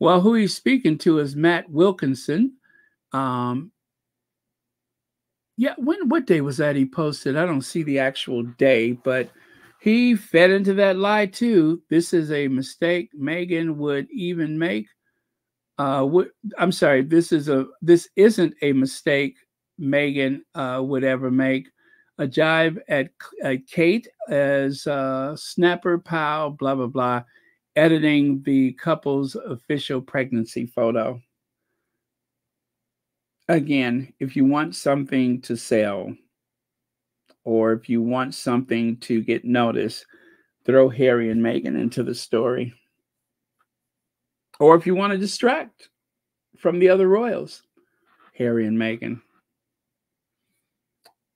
Well, who he's speaking to is Matt Wilkinson. Um, yeah, when what day was that he posted? I don't see the actual day, but he fed into that lie too. This is a mistake Meghan would even make. Uh, I'm sorry, this is a this isn't a mistake Meghan uh, would ever make. A jive at, at Kate as uh, snapper pal, blah blah blah editing the couple's official pregnancy photo. Again, if you want something to sell or if you want something to get noticed, throw Harry and Meghan into the story. Or if you want to distract from the other royals, Harry and Meghan.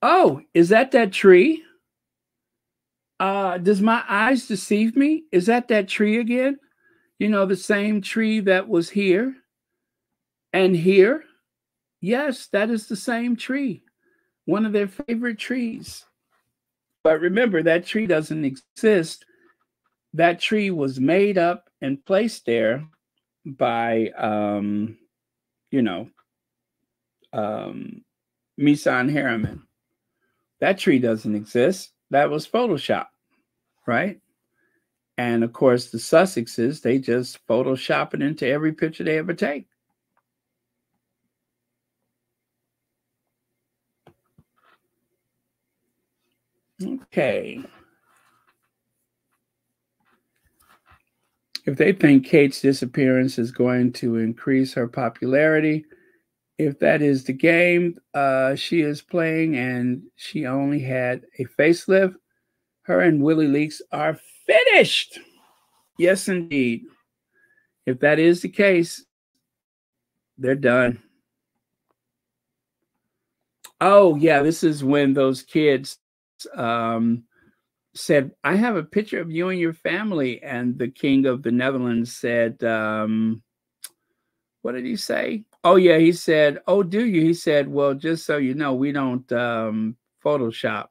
Oh, is that that tree? uh, does my eyes deceive me? Is that that tree again? You know, the same tree that was here and here? Yes, that is the same tree, one of their favorite trees. But remember, that tree doesn't exist. That tree was made up and placed there by, um, you know, um, Misan Harriman. That tree doesn't exist that was Photoshop, right? And of course, the Sussexes, they just Photoshop it into every picture they ever take. Okay. If they think Kate's disappearance is going to increase her popularity, if that is the game uh, she is playing and she only had a facelift, her and Willie Leaks are finished. Yes, indeed. If that is the case, they're done. Oh, yeah, this is when those kids um, said, I have a picture of you and your family. And the king of the Netherlands said, um, What did he say? Oh yeah, he said, "Oh, do you?" He said, "Well, just so you know, we don't um, Photoshop."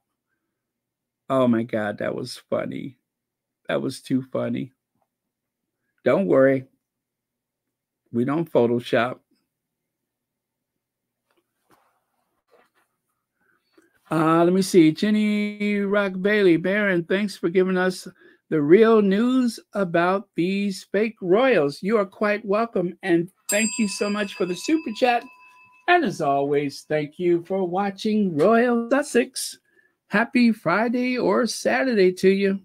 Oh my God, that was funny. That was too funny. Don't worry, we don't Photoshop. Uh, let me see. Jenny Rock Bailey Baron, thanks for giving us the real news about these fake royals. You are quite welcome. And Thank you so much for the super chat. And as always, thank you for watching Royal Sussex. Happy Friday or Saturday to you.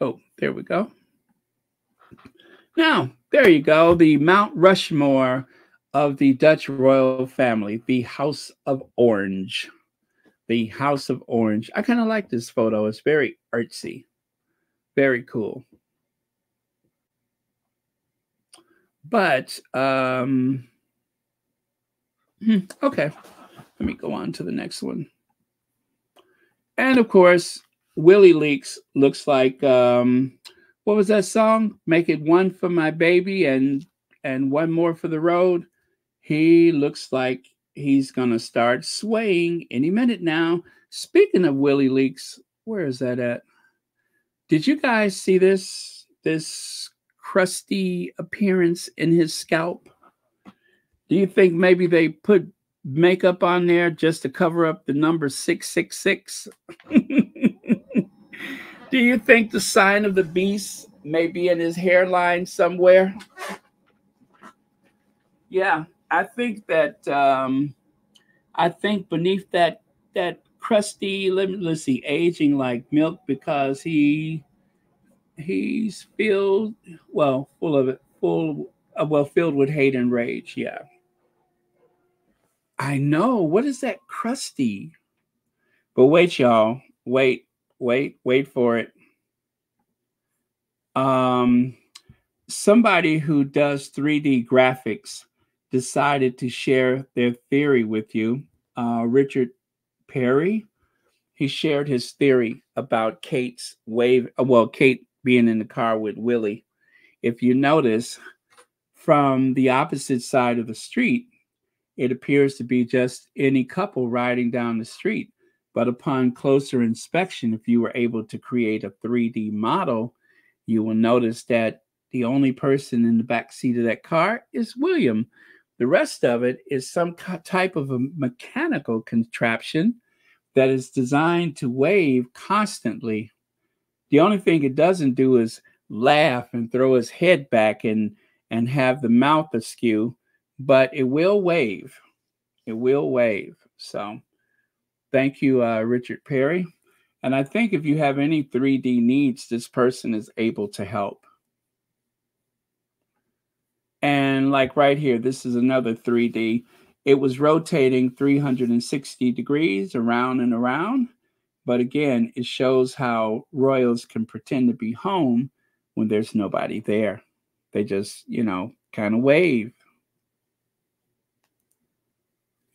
Oh, there we go. Now, there you go. The Mount Rushmore of the Dutch royal family, the House of Orange. the House of Orange. I kind of like this photo. It's very artsy, very cool. But um, hmm, okay, let me go on to the next one. And of course, Willie Leaks looks like um, what was that song? Make it one for my baby and and one more for the road. He looks like he's gonna start swaying any minute now. Speaking of Willie Leaks, where is that at? Did you guys see this this crusty appearance in his scalp? Do you think maybe they put makeup on there just to cover up the number 666? [LAUGHS] Do you think the sign of the beast may be in his hairline somewhere? Yeah, I think that um, I think beneath that that crusty, let's see, aging like milk because he he's filled well, full of it, full uh, well, filled with hate and rage. Yeah. I know. What is that crusty? But wait, y'all. Wait, wait, wait for it. Um, somebody who does 3D graphics decided to share their theory with you. Uh, Richard Perry, he shared his theory about Kate's wave. uh, Well, Kate being in the car with Willie. If you notice, from the opposite side of the street, it appears to be just any couple riding down the street. But upon closer inspection, if you were able to create a 3D model, you will notice that the only person in the back seat of that car is William. The rest of it is some type of a mechanical contraption that is designed to wave constantly. The only thing it doesn't do is laugh and throw his head back and and have the mouth askew, but it will wave. It will wave. So thank you, uh, Richard Perry. And I think if you have any 3D needs, this person is able to help. And like right here, this is another 3D. It was rotating 360 degrees around and around. But again, it shows how royals can pretend to be home when there's nobody there. They just, you know, kind of wave.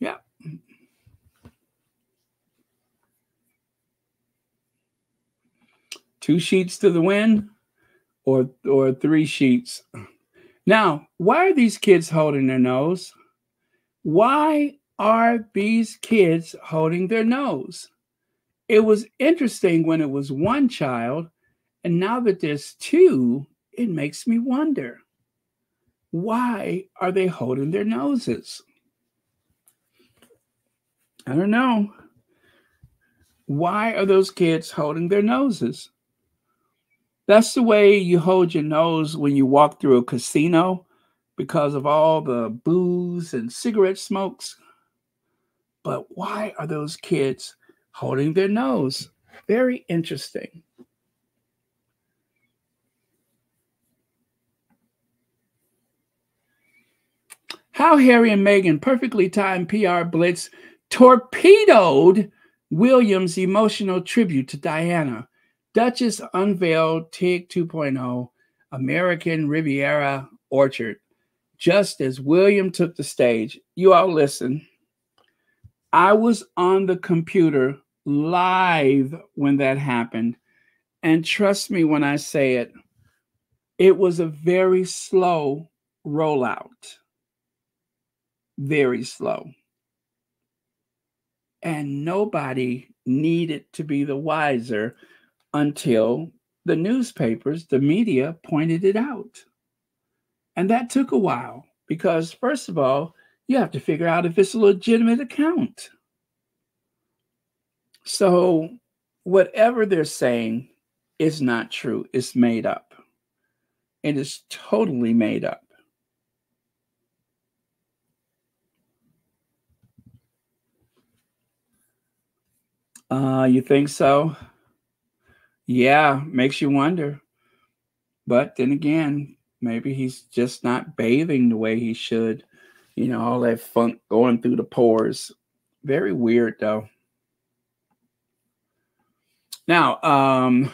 Yeah. Two sheets to the wind or or three sheets. Now, why are these kids holding their nose? Why are these kids holding their nose? It was interesting when it was one child, and now that there's two, it makes me wonder why are they holding their noses? I don't know. Why are those kids holding their noses? That's the way you hold your nose when you walk through a casino because of all the booze and cigarette smokes. But why are those kids holding their nose? Very interesting. How Harry and Meghan perfectly timed PR blitz torpedoed Williams' emotional tribute to Diana. Duchess unveiled TIG 2.0 American Riviera Orchard just as William took the stage. You all listen. I was on the computer live when that happened. And trust me when I say it, it was a very slow rollout. Very slow. And nobody needed to be the wiser until the newspapers, the media pointed it out. And that took a while because, first of all, you have to figure out if it's a legitimate account. So, whatever they're saying is not true, it's made up. It is totally made up. Uh, you think so? Yeah, makes you wonder. But then again, maybe he's just not bathing the way he should. You know, all that funk going through the pores. Very weird, though. Now, um,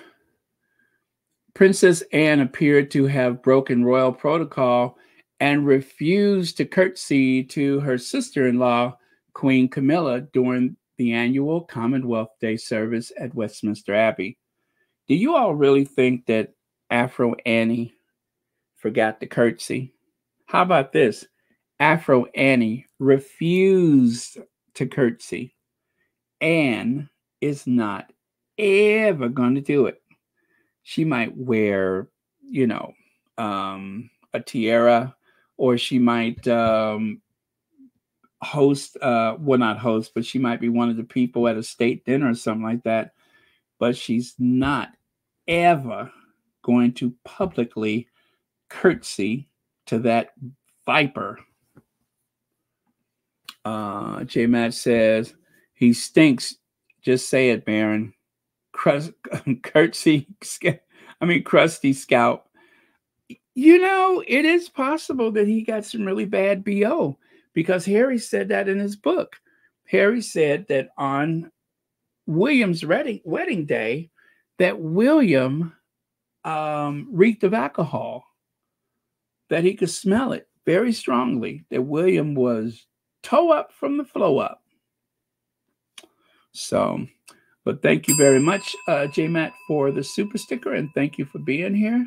Princess Anne appeared to have broken royal protocol and refused to curtsy to her sister in law, Queen Camilla, during the annual Commonwealth Day service at Westminster Abbey. Do you all really think that Afro Annie forgot to curtsy? How about this? Afro Annie refused to curtsy. Anne is not ever going to do it. She might wear, you know, um, a tiara, or she might um, host, uh, well, not host, but she might be one of the people at a state dinner or something like that. But she's not ever going to publicly curtsy to that viper. Uh, J Matt says, he stinks. Just say it, Baron. Crust, [LAUGHS] curtsy, I mean, crusty scalp. You know, it is possible that he got some really bad BO because Harry said that in his book. Harry said that on William's wedding, wedding day, that William um, reeked of alcohol, that he could smell it very strongly, that William was toe up from the flow up. So, but thank you very much, uh, Matt, for the super sticker, and thank you for being here.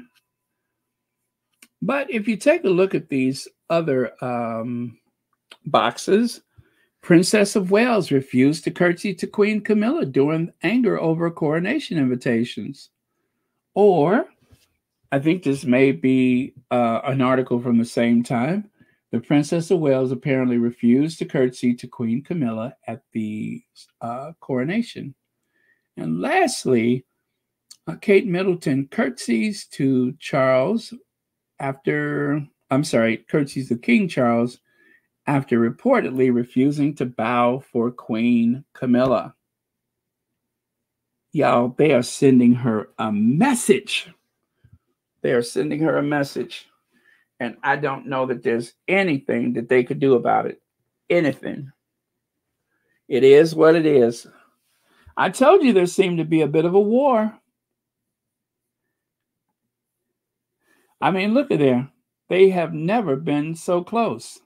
But if you take a look at these other um, boxes, Princess of Wales refused to curtsy to Queen Camilla during anger over coronation invitations. Or, I think this may be uh, an article from the same time. The Princess of Wales apparently refused to curtsy to Queen Camilla at the uh, coronation. And lastly, uh, Kate Middleton curtsies to Charles after, I'm sorry, curtsies to King Charles after reportedly refusing to bow for Queen Camilla. Y'all, they are sending her a message. They are sending her a message. And I don't know that there's anything that they could do about it. Anything. It is what it is. I told you there seemed to be a bit of a war. I mean, look at there. They have never been so close.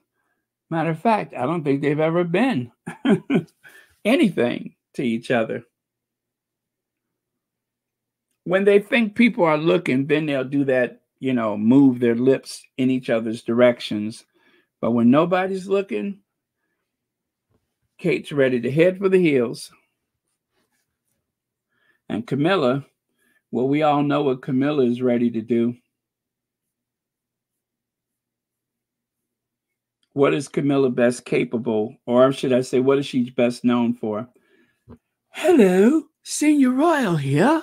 Matter of fact, I don't think they've ever been [LAUGHS] anything to each other. When they think people are looking, then they'll do that, you know, move their lips in each other's directions. But when nobody's looking, Kate's ready to head for the hills. And Camilla, well, we all know what Camilla is ready to do. What is Camilla best capable, or should I say, what is she best known for? Hello, Senior Royal here.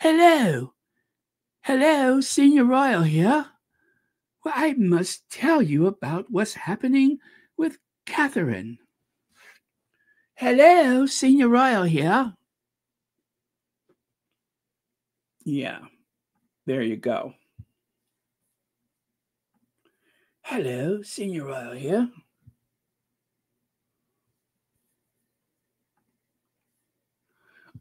Hello. Hello, Senior Royal here. Well, I must tell you about what's happening with Catherine. Hello, Senior Royal here. Yeah, there you go. Hello, Senior Royal here.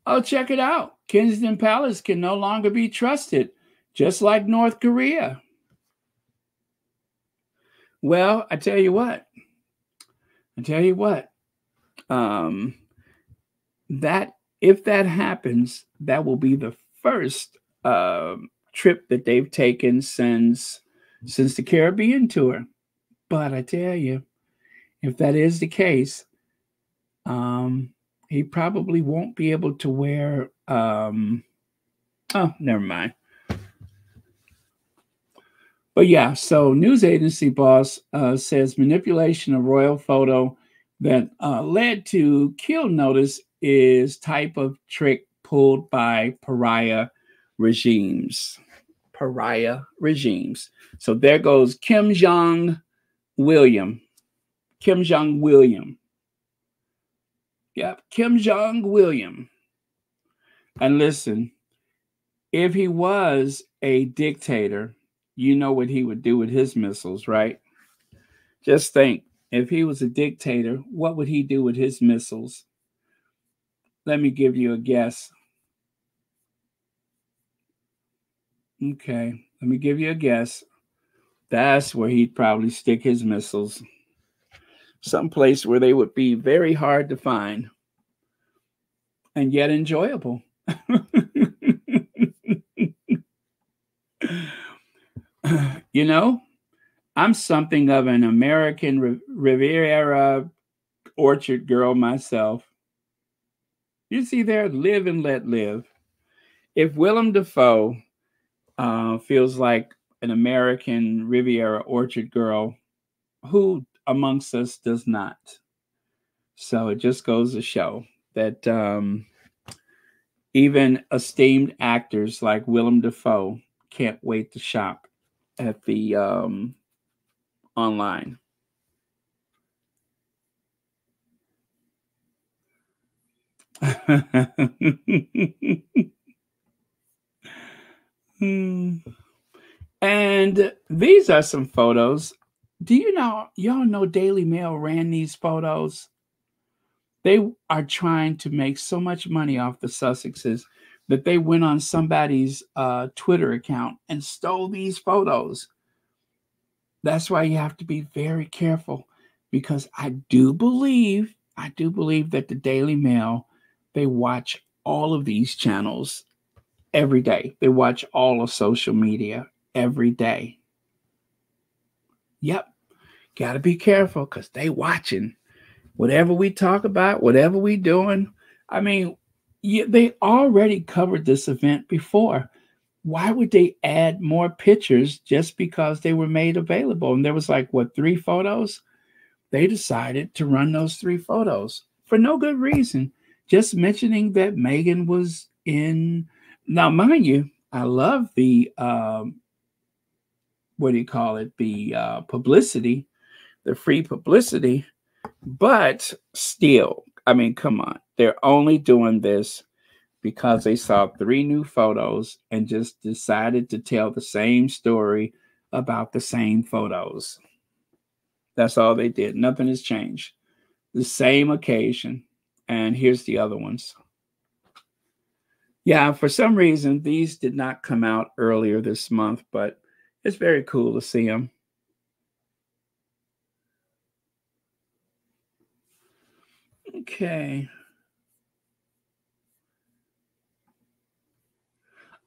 Oh, check it out. Kensington Palace can no longer be trusted, just like North Korea. Well, I tell you what. I tell you what. Um, that if that happens, that will be the first uh, trip that they've taken since since the Caribbean tour. But I tell you, if that is the case, um, he probably won't be able to wear. Um, oh, never mind. But yeah, so news agency boss uh, says manipulation of royal photo that uh, led to kill notice is type of trick pulled by pariah regimes. Pariah regimes. So there goes Kim Jong William. Kim Jong William. Yep, Kim Jong William. And listen, if he was a dictator, you know what he would do with his missiles, right? Just think if he was a dictator, what would he do with his missiles? Let me give you a guess. Okay, let me give you a guess. That's where he'd probably stick his missiles. Someplace where they would be very hard to find and yet enjoyable. [LAUGHS] you know, I'm something of an American Riviera orchard girl myself. You see there, live and let live. If Willem Dafoe uh, feels like an American Riviera orchard girl, who amongst us does not? So it just goes to show that um, even esteemed actors like Willem Dafoe can't wait to shop at the um, online. [LAUGHS] Hmm. And these are some photos. Do you know, y'all know Daily Mail ran these photos? They are trying to make so much money off the Sussexes that they went on somebody's uh, Twitter account and stole these photos. That's why you have to be very careful because I do believe, I do believe that the Daily Mail, they watch all of these channels every day. They watch all of social media every day. Yep. Got to be careful because they watching whatever we talk about, whatever we doing. I mean, they already covered this event before. Why would they add more pictures just because they were made available? And there was like, what, three photos? They decided to run those three photos for no good reason. Just mentioning that Meghan was in. Now, mind you, I love the um, what do you call it? The uh, publicity, the free publicity. But still, I mean, come on. They're only doing this because they saw three new photos and just decided to tell the same story about the same photos. That's all they did. Nothing has changed. The same occasion. And here's the other ones. Yeah, for some reason, these did not come out earlier this month, but it's very cool to see them. Okay.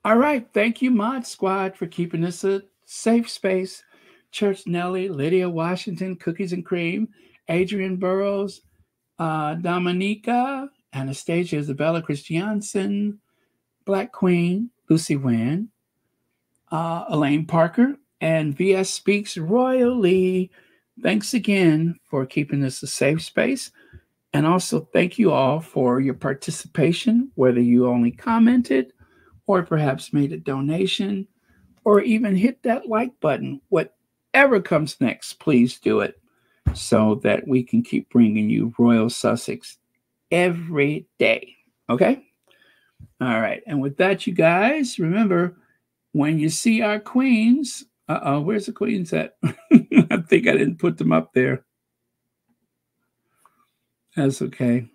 All right. Thank you, Mod Squad, for keeping this a safe space. Church Nelly, Lydia Washington, Cookies and Cream, Adrian Burrows, uh, Dominica, Anastasia Isabella Christiansen, Black Queen, Lucy Wynn, uh, Elaine Parker, and VS Speaks Royally. Thanks again for keeping this a safe space. And also, thank you all for your participation, whether you only commented or perhaps made a donation or even hit that like button. Whatever comes next, please do it so that we can keep bringing you Royal Sussex every day. Okay? All right. And with that, you guys, remember when you see our queens, uh oh, where's the queens at? [LAUGHS] I think I didn't put them up there. That's okay.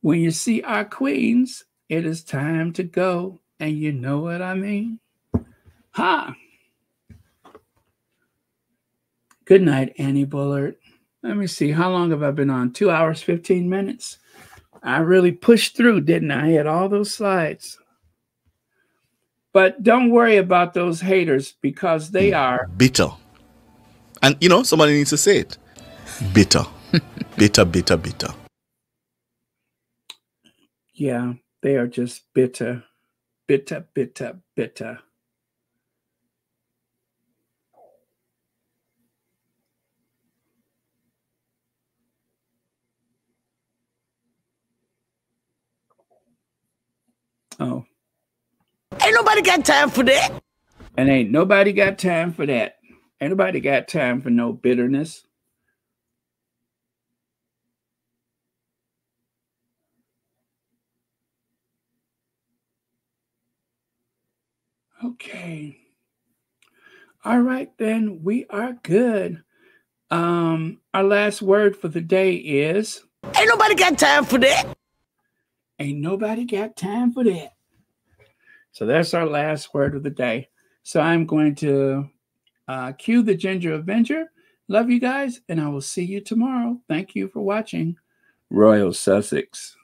When you see our queens, it is time to go. And you know what I mean? Ha! Good night, Annie Bullard. Let me see. How long have I been on? Two hours, 15 minutes. I really pushed through, didn't I? I had all those slides. But don't worry about those haters because they hmm. are bitter. And you know, somebody needs to say it. Bitter. [LAUGHS] bitter, bitter, bitter. Yeah, they are just bitter. Bitter, bitter, bitter. Oh. Ain't nobody got time for that. And ain't nobody got time for that. Ain't nobody got time for no bitterness. Okay. All right, then we are good. Um, our last word for the day is Ain't nobody got time for that. Ain't nobody got time for that. So that's our last word of the day. So I'm going to uh, cue the Ginger Avenger. Love you guys, and I will see you tomorrow. Thank you for watching Royal Sussex.